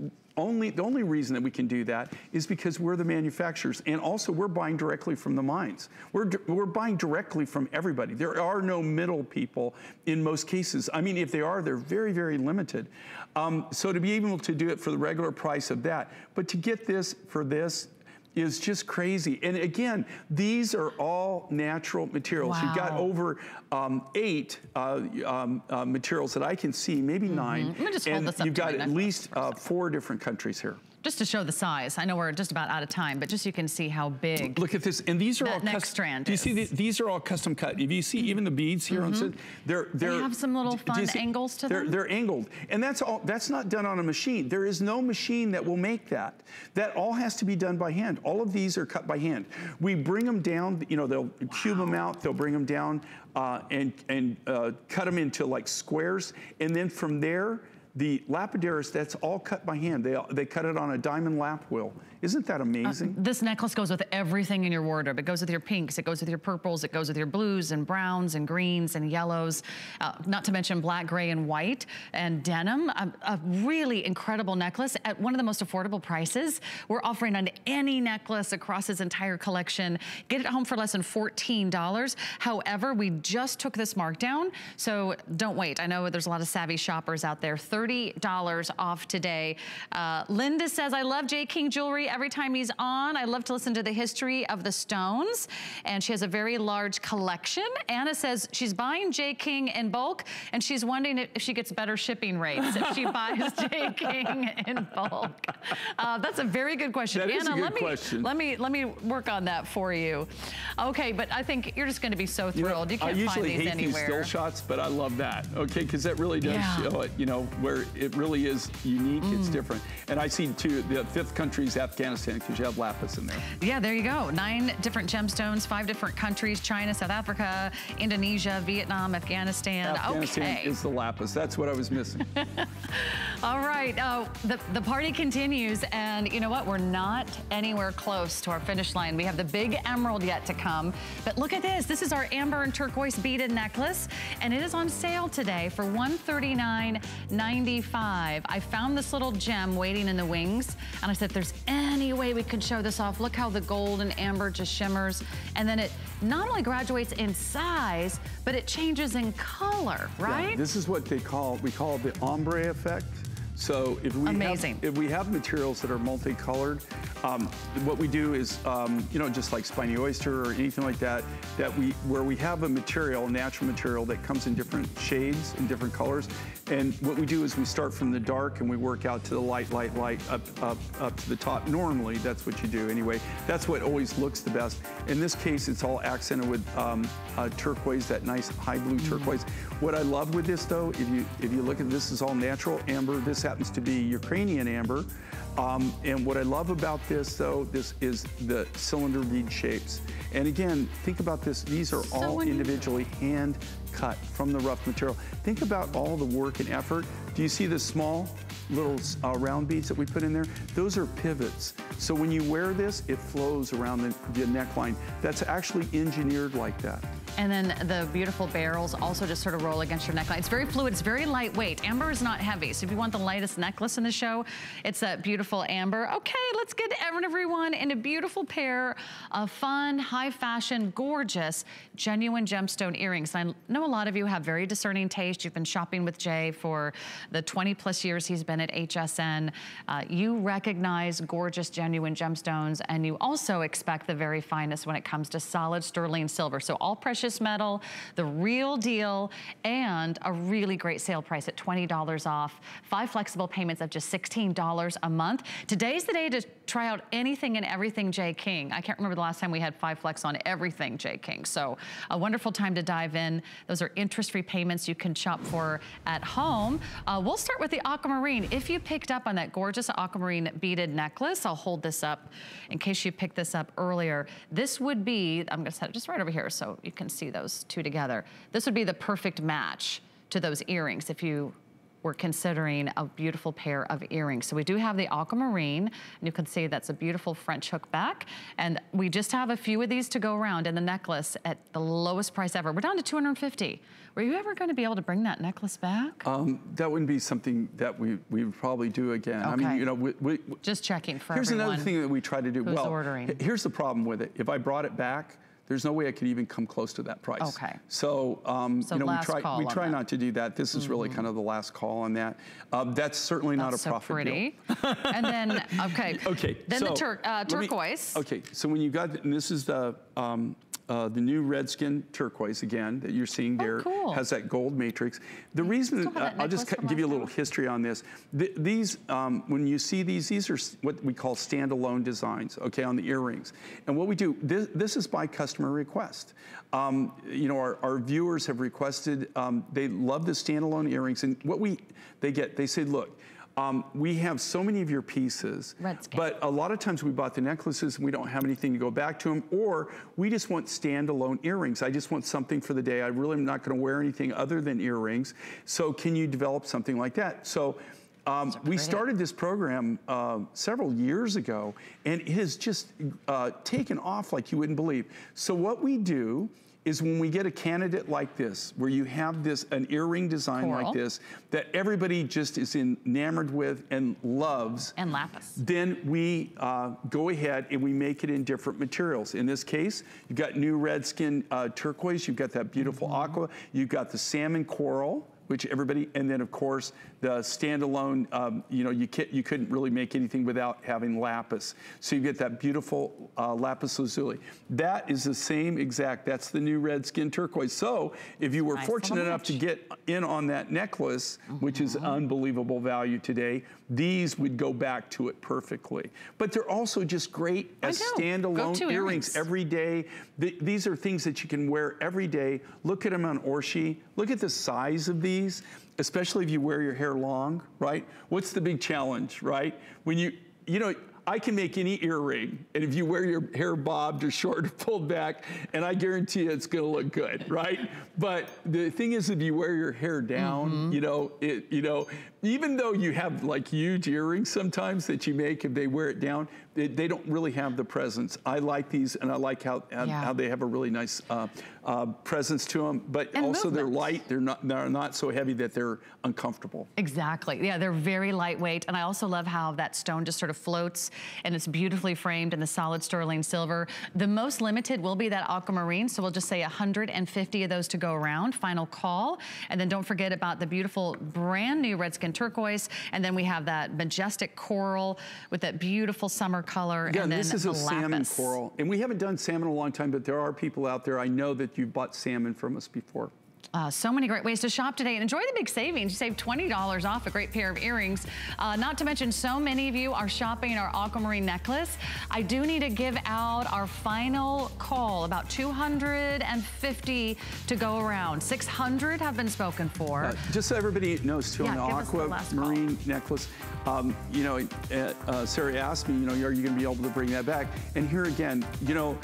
only the only reason that we can do that is because we're the manufacturers and also we're buying directly from the mines. We're, we're buying directly from everybody. There are no middle people in most cases. I mean, if they are, they're very, very limited. Um, so to be able to do it for the regular price of that, but to get this for this, is just crazy. And again, these are all natural materials. You've got over um, eight uh, um, uh, materials that I can see, maybe 9 Let me just hold and this up you've got at least uh, four different countries here. Just to show the size. I know we're just about out of time, but just so you can see how big. Look at this, and these are all next strand Do you see the, these are all custom cut? If you see even the beads here on set, they're they're have some little fun angles to they're, them? They're angled, and that's all. That's not done on a machine. There is no machine that will make that. That all has to be done by hand. All of these are cut by hand. We bring them down. You know, they'll cube them out. They'll bring them down uh, and and uh, cut them into like squares, and then from there. The lapidaris, that's all cut by hand. They, they cut it on a diamond lap wheel. Isn't that amazing? This necklace goes with everything in your wardrobe. It goes with your pinks, it goes with your purples, it goes with your blues and browns and greens and yellows, uh, not to mention black, gray, and white and denim. A, a really incredible necklace at one of the most affordable prices. We're offering on any necklace across his entire collection. Get it home for less than $14. However, we just took this markdown, so don't wait. I know there's a lot of savvy shoppers out there. $30 off today. Uh, Linda says, I love Jay King jewelry every time he's on. I love to listen to the history of the stones. And she has a very large collection. Anna says she's buying Jay King in bulk and she's wondering if she gets better shipping rates if she buys (laughs) Jay King in bulk. Uh, that's a very good question. That Anna, is a good let me, question. Let me, let me work on that for you. Okay, but I think you're just gonna be so You know, thrilled. You, can't usually find these hate anywhere. these still shots, but I love that, okay? Because that really does Yeah. show it, you know, where it really is unique, it's Mm. different. And I see too, the fifth country is Afghanistan, because you have lapis in there. Yeah, there you go. Nine different gemstones, five different countries, China, South Africa, Indonesia, Vietnam, Afghanistan. Afghanistan okay. is the lapis. That's what I was missing. (laughs) All right, uh, the, the party continues, and you know what? We're not anywhere close to our finish line. We have the big emerald yet to come, but look at this. This is our amber and turquoise beaded necklace, and it is on sale today for $139.95. I found this little gem waiting in the wings, and I said, if there's any way we could show this off, look how the gold and amber just shimmers, and then it not only graduates in size, but it changes in color, right? Yeah, this is what they call, we call the ombre effect. So if we Amazing. have, if we have materials that are multicolored, um, what we do is, um, you know, just like spiny oyster or anything like that, that we where we have a material, natural material that comes in different shades and different colors. And what we do is we start from the dark and we work out to the light, light, light, up, up, up to the top. Normally, that's what you do anyway. That's what always looks the best. In this case, it's all accented with um, uh, turquoise, that nice high blue turquoise. What I love with this though, if you if you look at this, is all natural amber. This happens to be Ukrainian amber. Um, and what I love about this though, this is the cylinder bead shapes. And again, think about this, these are So all individually hand cut from the rough material. Think about all the work and effort. Do you see the small little uh, round beads that we put in there? Those are pivots. So when you wear this, it flows around the, the neckline. That's actually engineered like that. And then the beautiful barrels also just sort of roll against your neckline. It's very fluid, it's very lightweight. Amber is not heavy, so if you want the lightest necklace in the show, it's that beautiful amber. Okay, let's get everyone in a beautiful pair of fun, high fashion, gorgeous, genuine gemstone earrings. I know a lot of you have very discerning taste. You've been shopping with Jay for the 20 plus years he's been at HSN. Uh, you recognize gorgeous, genuine gemstones, and you also expect the very finest when it comes to solid sterling silver. So all precious metal, the real deal, and a really great sale price at $20 off. Five flexible payments of just $16 a month. Today's the day to try out anything and everything Jay King. I can't remember the last time we had five flex on everything Jay King. So a wonderful time to dive in. Those are interest-free payments you can shop for at home. Uh, we'll start with the aquamarine. If you picked up on that gorgeous aquamarine beaded necklace, I'll hold this up in case you picked this up earlier. This would be, I'm gonna set it just right over here so you can see those two together. This would be the perfect match to those earrings if you we're considering a beautiful pair of earrings. So we do have the aquamarine, and you can see that's a beautiful French hook back. And we just have a few of these to go around in the necklace at the lowest price ever. We're down to 250. Were you ever gonna be able to bring that necklace back? Um, that wouldn't be something that we, we would probably do again. Okay. I mean, you know, we, we, Just checking for Here's another thing that we try to do. who's well, ordering. here's the problem with it. If I brought it back, there's no way I could even come close to that price. Okay. So, um, So you know, we try we try that. Mm-hmm. not to do that. This is really kind of the last call on that. Um, that's certainly not That's a so profit pretty. deal. (laughs) and then, okay. (laughs) Okay. Then the so tur uh, let me- turquoise. okay, so when you got, and this is the um, uh, the new Redskin turquoise again that you're seeing there Oh, cool. has that gold matrix. The reason that uh, I'll just give you a little history on this. Th- these, um, when you see these, these are what we call standalone designs. Okay, on the earrings. And what we do, this, this is by customer request. Um, you know, our, our viewers have requested. Um, they love the standalone earrings, and what we they get, they say, look. Um, we have so many of your pieces, but a lot of times we bought the necklaces and we don't have anything to go back to them, or we just want standalone earrings. I just want something for the day. I really am not going to wear anything other than earrings. So can you develop something like that? So. Um, we started this program uh, several years ago, and it has just uh, taken off like you wouldn't believe. So what we do is when we get a candidate like this, where you have this an earring design Coral. like this that everybody just is enamored with and loves, And lapis. then we uh, go ahead and we make it in different materials. In this case, you've got new Redskin uh, turquoise, you've got that beautiful Mm-hmm. aqua, you've got the salmon coral, which everybody, and then of course the standalone, um, you know, you, you couldn't really make anything without having lapis. So you get that beautiful uh, lapis lazuli. That is the same exact, that's the new red skin turquoise. So if you were nice fortunate enough to get in on that necklace, mm -hmm. which is mm-hmm. unbelievable value today, these would go back to it perfectly. But they're also just great as standalone earrings. earrings every day. The, these are things that you can wear every day. Look at them on Orshi. Look at the size of these especially if you wear your hair long, right? What's the big challenge, right? When you, you know, I can make any earring, and if you wear your hair bobbed or (laughs) short or pulled back, and I guarantee you it's gonna look good, right? But the thing is, if you wear your hair down, mm -hmm. you know, it, you know, even though you have like huge earrings sometimes that you make, if they wear it down, they, they don't really have the presence. I like these, and I like how how, yeah. how they have a really nice uh, uh, presence to them. But and also movement. they're light. They're not they're not so heavy that they're uncomfortable. Exactly. Yeah, they're very lightweight, and I also love how that stone just sort of floats, and it's beautifully framed in the solid sterling silver. The most limited will be that aquamarine, so we'll just say 150 of those to go around. Final call, and then don't forget about the beautiful brand new red skin turquoise, and then we have that majestic coral with that beautiful summer color. Yeah, and this is a lapis. salmon coral. And we haven't done salmon in a long time, but there are people out there, I know that you've bought salmon from us before. Uh, so many great ways to shop today and enjoy the big savings. You save $20 off a great pair of earrings. Uh, not to mention, so many of you are shopping our aquamarine necklace. I do need to give out our final call, about 250 to go around. 600 have been spoken for. Uh, just so everybody knows, too, yeah, on the aquamarine necklace, um, you know, uh, uh, Sarah asked me, you know, are you going to be able to bring that back? And here again, you know,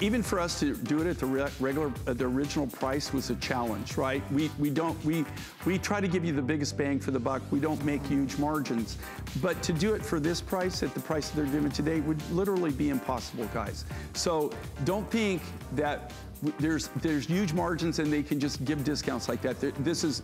even for us to do it at the regular, at the original price was a challenge, right? We we don't we we try to give you the biggest bang for the buck. We don't make huge margins, but to do it for this price at the price that they're giving today would literally be impossible, guys. So don't think that there's there's huge margins and they can just give discounts like that. this is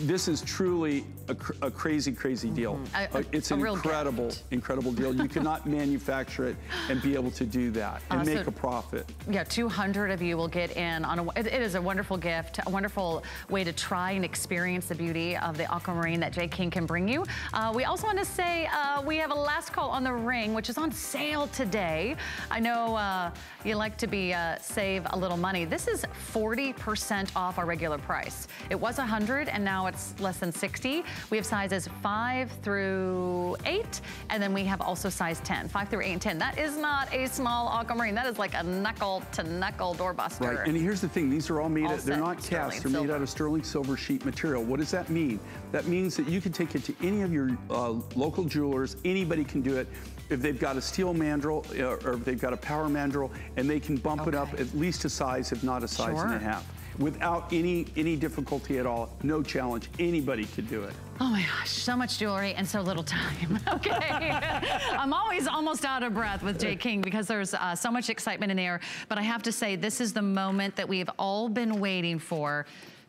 this is truly a, a crazy crazy deal. Mm -hmm. a, it's an incredible incredible deal. You cannot (laughs) manufacture it and be able to do that and uh, make so, a profit. Yeah, 200 of you will get in on a. It, it is a wonderful gift, a wonderful way to try and experience the beauty of the aquamarine that Jay King can bring you. Uh, we also want to say uh, we have a last call on the ring, which is on sale today. I know uh, you like to be uh, save a little little money. This is 40% off our regular price. It was 100 and now it's less than 60. We have sizes 5 through 8 and then we have also size 10, 5 through 8 and 10. That is not a small aquamarine. That is like a knuckle to knuckle doorbuster. Right, and here's the thing. These are all made, all they're not cast, they're silver. made out of sterling silver sheet material. What does that mean? That means that you can take it to any of your uh, local jewelers. Anybody can do it if they've got a steel mandrel uh, or if they've got a power mandrel and they can bump okay. it up at least a size, if not a size sure. and a half. Without any, any difficulty at all, no challenge, anybody could do it. Oh my gosh, so much jewelry and so little time. (laughs) okay, (laughs) I'm always almost out of breath with Jay King because there's uh, so much excitement in the air. But I have to say, this is the moment that we've all been waiting for.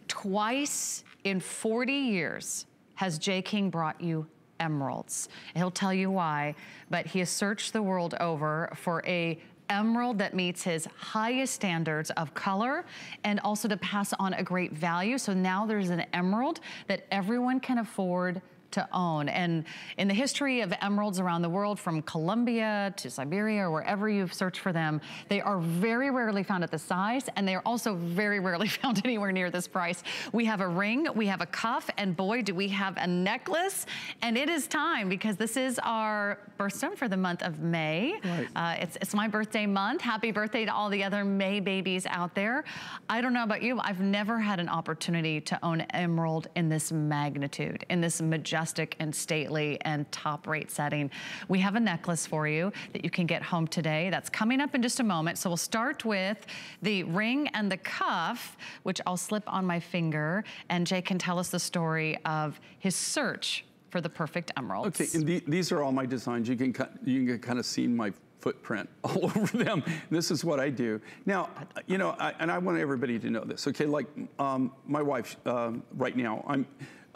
Twice in 40 years has Jay King brought you emeralds. He'll tell you why, but he has searched the world over for a emerald that meets his highest standards of color and also to pass on a great value. So now there's an emerald that everyone can afford to own. And in the history of emeralds around the world, from Colombia to Siberia or wherever you've searched for them, they are very rarely found at the size, and they are also very rarely (laughs) found anywhere near this price. We have a ring, we have a cuff, and boy, do we have a necklace. And it is time because this is our birthstone for the month of May. Right. Uh, it's, it's my birthday month. Happy birthday to all the other May babies out there. I don't know about you, I've never had an opportunity to own emerald in this magnitude, in this majestic majestic and stately and top rate setting. We have a necklace for you that you can get home today. That's coming up in just a moment. So we'll start with the ring and the cuff, which I'll slip on my finger. And Jay can tell us the story of his search for the perfect emeralds. Okay, and the, these are all my designs. You can, you can kind of see my footprint (laughs) all over them. This is what I do. Now, you know, I, and I want everybody to know this, okay? Like um, my wife uh, right now, I'm,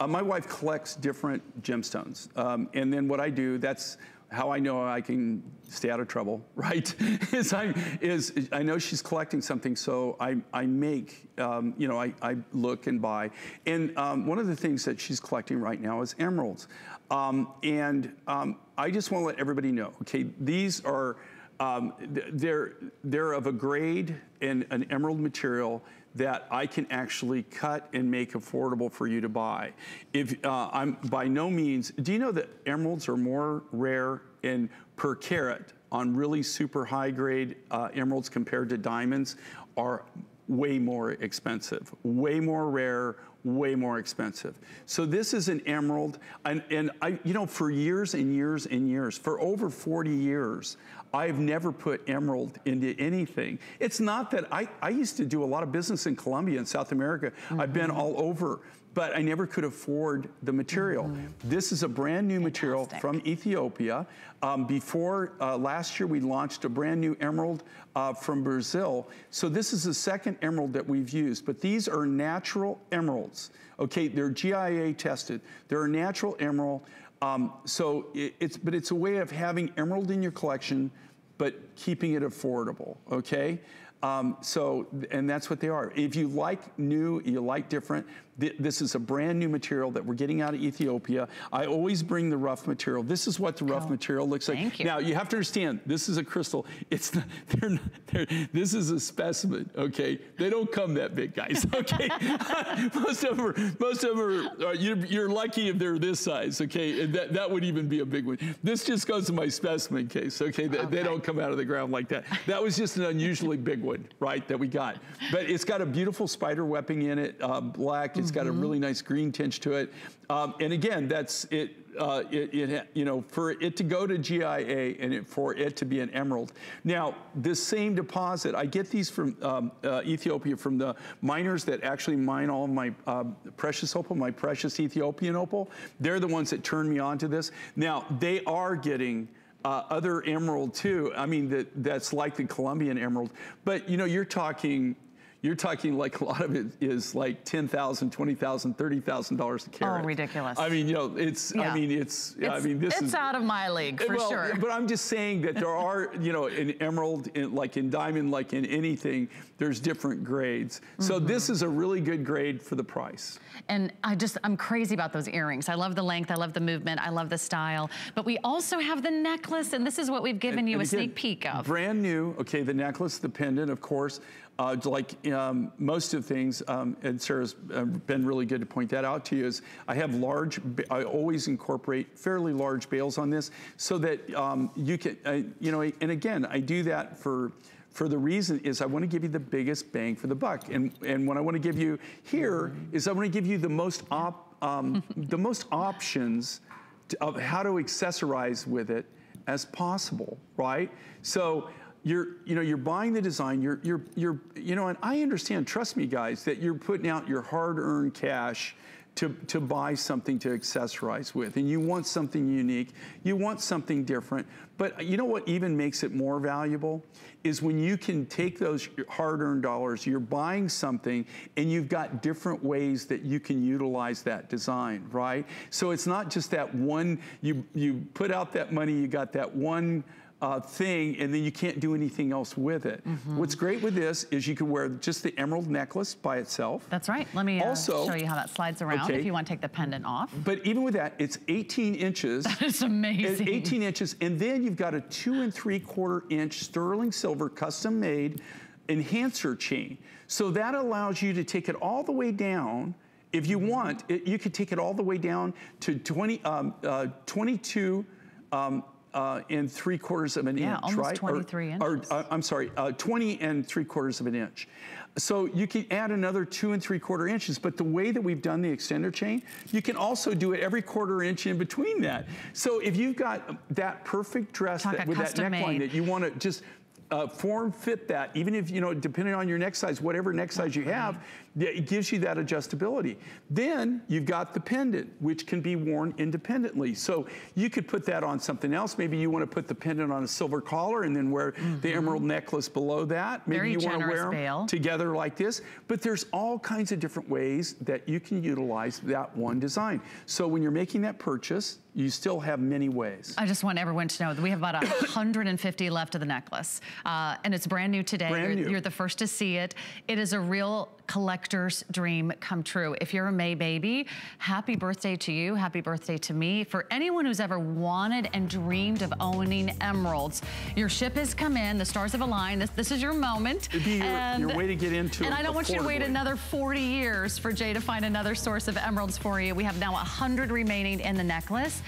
uh, my wife collects different gemstones. Um, and then what I do, that's how I know I can stay out of trouble, (laughs) right? is I is I know she's collecting something, so I I make um, you know I, I look and buy. And um, one of the things that she's collecting right now is emeralds, um, and um, I just want to let everybody know. Okay, these are. Um, they're they're of a grade and an emerald material that I can actually cut and make affordable for you to buy. If uh, I'm by no means, do you know that emeralds are more rare in per carat on really super high grade uh, emeralds compared to diamonds are way more expensive, way more rare, way more expensive. So this is an emerald, and, and I, you know, for years and years and years, for over 40 years, I've never put emerald into anything. It's not that I, I used to do a lot of business in Colombia and South America. Mm -hmm. I've been mm-hmm. all over but I never could afford the material. Mm -hmm. This is a brand new Fantastic. material from Ethiopia. Um, before uh, last year, we launched a brand new emerald uh, from Brazil. So this is the second emerald that we've used, but these are natural emeralds. Okay, they're GIA tested. They're a natural emerald. Um, so it, it's, but it's a way of having emerald in your collection, but keeping it affordable, okay? Um, so, and that's what they are. If you like new, you like different, th this is a brand new material that we're getting out of Ethiopia. I always bring the rough material. This is what the rough oh, material looks like. You. Now, you have to understand, this is a crystal. It's not, (laughs) they're not, they're, this is a specimen, okay? They don't come that big, guys, (laughs) okay? (laughs) most of them are, most of them are, uh, you're, you're, lucky if they're this size, okay? And that, that would even be a big one. This just goes to my specimen case, okay? They, okay. they don't come out of the ground like that. That was just an unusually big one, right, that we got. But it's got a beautiful spider webbing in it, uh, black. It's mm -hmm. got a mm-hmm. really nice green tinge to it. Um, and again, that's it, uh, it, it, you know, for it to go to GIA and it, for it to be an emerald. Now, this same deposit, I get these from um, uh, Ethiopia from the miners that actually mine all of my uh, precious opal, my precious Ethiopian opal. They're the ones that turned me on to this. Now, they are getting uh, other emerald too. I mean, that, that's like the Colombian emerald. But, you know, you're talking you're talking like a lot of it is like $10,000, $20,000, $30,000 a carat. Oh, ridiculous. I mean, you know, it's, yeah. I mean, it's, it's, I mean, this it's is. It's out of my league, for well, sure. But I'm just saying that there are, you know, in emerald, in, like in diamond, like in anything, there's different grades. Mm -hmm. So mm-hmm. this is a really good grade for the price. And I just, I'm crazy about those earrings. I love the length, I love the movement, I love the style. But we also have the necklace, and this is what we've given and, you and a again, sneak peek of. Brand new, okay, the necklace, the pendant, of course. Uh, like um, most of the things, um, and Sarah's uh, been really good to point that out to you, is I have large, I always incorporate fairly large bails on this so that um, you can, uh, you know, and again, I do that for, for the reason is I want to give you the biggest bang for the buck. And, and what I want to give you here is I want to give you the most, op, um, (laughs) the most options to, of how to accessorize with it as possible, right? So you're, you know, you're buying the design, you're, you're, you're, you know, and I understand, trust me guys, that you're putting out your hard-earned cash to, to buy something to accessorize with. And you want something unique, you want something different. But you know what even makes it more valuable? Is when you can take those hard-earned dollars, you're buying something, and you've got different ways that you can utilize that design, right? So it's not just that one, you, you put out that money, you got that one uh, thing and then you can't do anything else with it. Mm -hmm. What's great with this is you can wear just the emerald necklace by itself. That's right. Let me uh, also, show you how that slides around okay. if you want to take the pendant off. But even with that, it's 18 inches. (laughs) That is amazing. 18 inches. And then you've got a two and three quarter inch sterling silver custom made enhancer chain. So that allows you to take it all the way down if you want, it, you could take it all the way down to 20, um, uh, 22 um, uh, and three quarters of an yeah, inch, right? 23 or, inches. Or, uh, I'm sorry, uh, 20 and three quarters of an inch. So you can add another two and three quarter inches, but the way that we've done the extender chain, you can also do it every quarter inch in between that. So if you've got that perfect dress that, with that neckline that you want to just uh, form fit that, even if, you know, depending on your neck size, whatever neck size you have, it gives you that adjustability. Then you've got the pendant, which can be worn independently. So you could put that on something else. Maybe you want to put the pendant on a silver collar and then wear mm -hmm. the mm-hmm. emerald necklace below that. Maybe Very you want to wear them together like this. But there's all kinds of different ways that you can utilize that one design. So when you're making that purchase, You still have many ways. I just want everyone to know that we have about (coughs) 150 left of the necklace. Uh, and it's brand new today. Brand you're, new. you're the first to see it. It is a real collector's dream come true. If you're a May baby, happy birthday to you. Happy birthday to me. For anyone who's ever wanted and dreamed of owning emeralds, your ship has come in. The stars have aligned. This, this is your moment. It'd be your, and, your way to get into it. And I don't want you to wait another 40 years for Jay to find another source of emeralds for you. We have now 100 remaining in the necklace.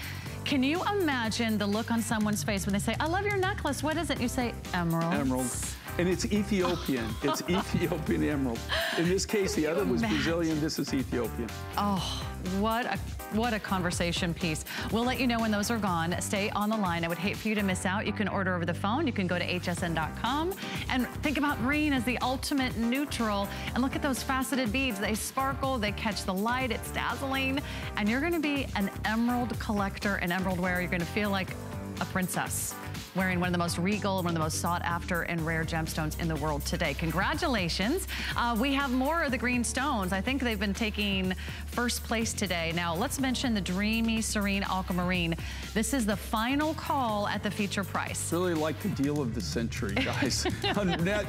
Can you imagine the look on someone's face when they say, I love your necklace, what is it? You say, emeralds. Emerald. And it's Ethiopian. It's (laughs) Ethiopian emerald. In this case, the other was imagine? Brazilian. This is Ethiopian. Oh, what a what a conversation piece. We'll let you know when those are gone. Stay on the line. I would hate for you to miss out. You can order over the phone. You can go to hsn.com and think about green as the ultimate neutral. And look at those faceted beads. They sparkle, they catch the light, it's dazzling. And you're gonna be an emerald collector, an emerald wearer. You're gonna feel like a princess wearing one of the most regal, one of the most sought after and rare gemstones in the world today. Congratulations. Uh, we have more of the green stones. I think they've been taking first place today. Now let's mention the dreamy, serene aquamarine. This is the final call at the feature price. Really like the deal of the century, guys. (laughs)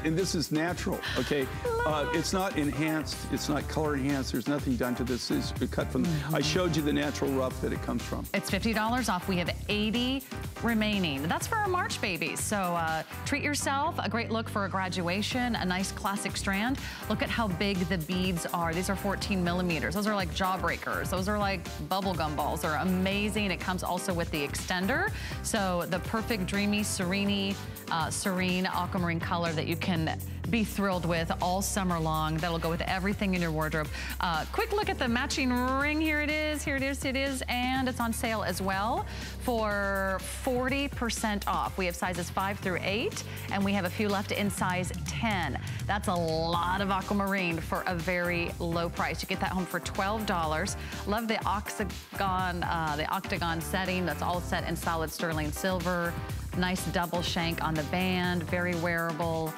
And this is natural, okay? Uh, it's not enhanced. It's not color enhanced. There's nothing done to this. It's cut from. I showed you the natural rough that it comes from. It's $50 off. We have 80 remaining. That's for our March babies. So uh, treat yourself. A great look for a graduation, a nice classic strand. Look at how big the beads are. These are 14 millimeters. Those are like jawbreakers. Those are like bubblegum balls. They're amazing. It comes also with the extender. So the perfect dreamy, serene, uh, serene aquamarine color that you can be thrilled with all summer long. That'll go with everything in your wardrobe. Uh, quick look at the matching ring. Here it is, here it is, it is. And it's on sale as well for 40% off. We have sizes five through eight, and we have a few left in size 10. That's a lot of aquamarine for a very low price. You get that home for $12. Love the octagon, uh, the octagon setting. That's all set in solid sterling silver. Nice double shank on the band, very wearable.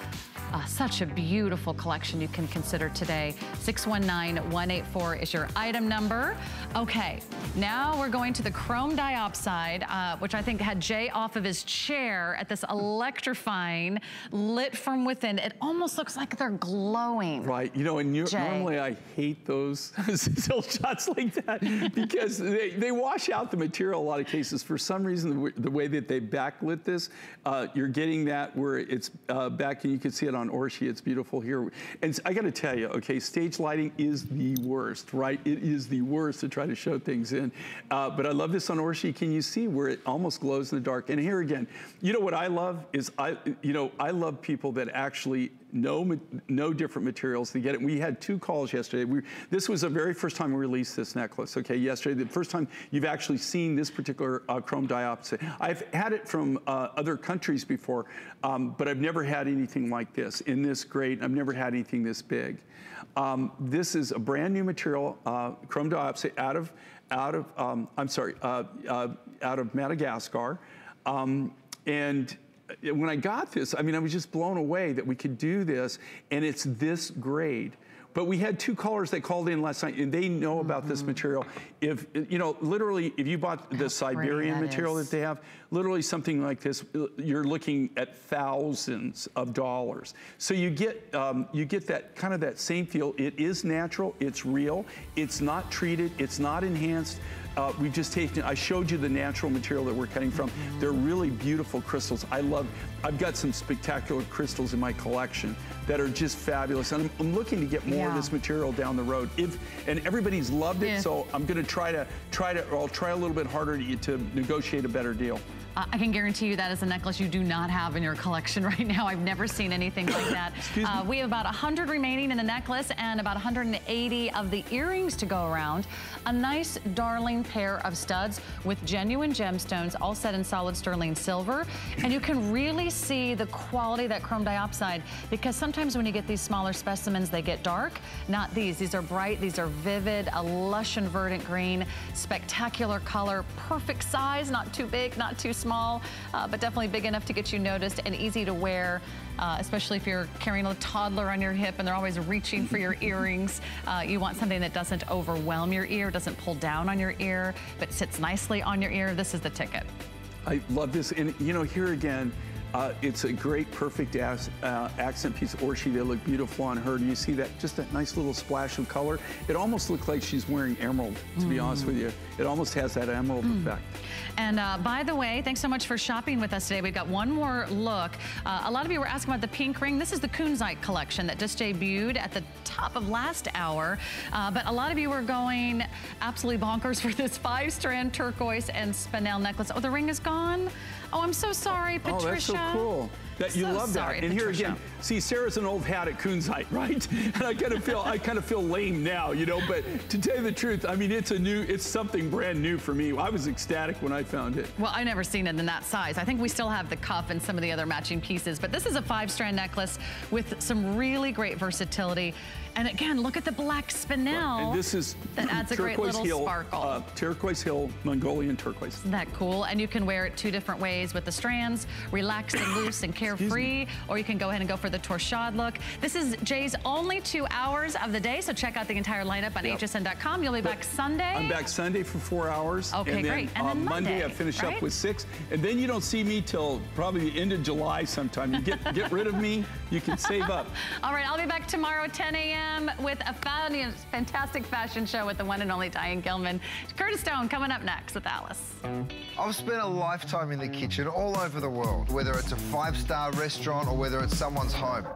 Uh, such a beautiful collection you can consider today. 619-184 is your item number. Okay, now we're going to the chrome diopside, uh, which I think had Jay off of his chair at this electrifying, lit from within. It almost looks like they're glowing. Right, you know, and normally I hate those (laughs) still shots like that (laughs) because they, they wash out the material a lot of cases. For some reason, the, the way that they backlit this, uh, you're getting that where it's uh, back and you can see it on Orshi. It's beautiful here. And I got to tell you, okay, stage lighting is the worst, right? It is the worst to try to show things in. Uh, but I love this on Orshi. Can you see where it almost glows in the dark? And here again, you know what I love is I, you know, I love people that actually ma- know different materials to get it. We had two calls yesterday. We, this was the very first time we released this necklace. Okay, yesterday, the first time you've actually seen this particular uh, chrome diopside. I've had it from uh, other countries before, um, but I've never had anything like this in this grade. I've never had anything this big. Um, this is a brand new material, uh, chrome diopside out of out of um, I'm sorry, uh, uh, out of Madagascar, um, and Uh, when I got this, I mean, I was just blown away that we could do this, and it's this grade. But we had two callers that called in last night, and they know about this mm-hmm. material. If uh, you know, literally, if you bought the Siberian that material is. that they have, literally something like this, uh, you're looking at thousands of dollars. So you get um, you get that kind of that same feel. It is natural. It's real. It's not treated. It's not enhanced. Uh, we've just taken, I showed you the natural material that we're cutting from. They're really beautiful crystals. I love, I've got some spectacular crystals in my collection that are just fabulous. And I'm, I'm looking to get more of this material down the road. If, and everybody's loved it, Yeah. so I'm gonna try to, try to, or I'll try a little bit harder to, to negotiate a better deal. I can guarantee you that is a necklace you do not have in your collection (laughs) right now. I've never seen anything like (coughs) that. Excuse me? Uh, we have about 100 remaining in the necklace and about 180 of the earrings to go around. A nice, darling pair of studs with genuine gemstones, all set in solid sterling silver. And you can really see the quality of that chrome diopside because sometimes when you get these smaller specimens, they get dark. Not these. These are bright. These are vivid, a lush and verdant green, spectacular color, perfect size, not too big, not too small small, uh, but definitely big enough to get you noticed and easy to wear, uh, especially if you're carrying a toddler on your hip and they're always reaching for your (laughs) earrings. Uh, you want something that doesn't overwhelm your ear, doesn't pull down on your ear, but sits nicely on your ear. This is the ticket. I love this. And, you know, here again, uh, it's a great, perfect as, uh, accent piece. Orshi, they look beautiful on her. Do you see that? Just that nice little splash of color. It almost looks like she's wearing emerald, to mm. be honest with you. It almost has that emerald mm. effect. And uh, by the way, thanks so much for shopping with us today. We've got one more look. Uh, a lot of you were asking about the pink ring. This is the Kunzite collection that just debuted at the top of last hour. Uh, but a lot of you were going absolutely bonkers (laughs) for this five-strand turquoise and spinel necklace. Oh, the ring is gone? Oh, I'm so sorry, Patricia. Oh, that's so cool. That you so love sorry, that. And Patricia. here again, see, Sarah's an old hat at Kunzite, (laughs) right? And I kind of feel, I kind of feel lame now, you know. But to tell you the truth, I mean, it's a new, it's something brand new for me. I was ecstatic when I found it. Well, I never seen it in that size. I think we still have the cuff and some of the other matching pieces. But this is a five-strand necklace with some really great versatility. And again, look at the black spinel. And this is that adds a great little sparkle. Uh, turquoise Hill, Mongolian turquoise. Isn't that cool? And you can wear it two different ways with the strands, relaxed and (coughs) loose and carefree, or you can go ahead and go for the torsade look. This is Jay's only two hours of the day, so check out the entire lineup on yep. hsn.com. You'll be but back Sunday. I'm back Sunday for four hours. Okay, and then, great. And uh, then Monday, Monday, I finish right? up with six, and then you don't see me till probably the end of July sometime. You get get rid of me, you can save up. (laughs) All right, I'll be back tomorrow 10 a.m. with a fantastic fashion show with the one and only Diane Gilman. Curtis Stone coming up next with Alice. I've spent a lifetime in the kitchen all over the world, whether it's a five-star restaurant or whether it's someone's home.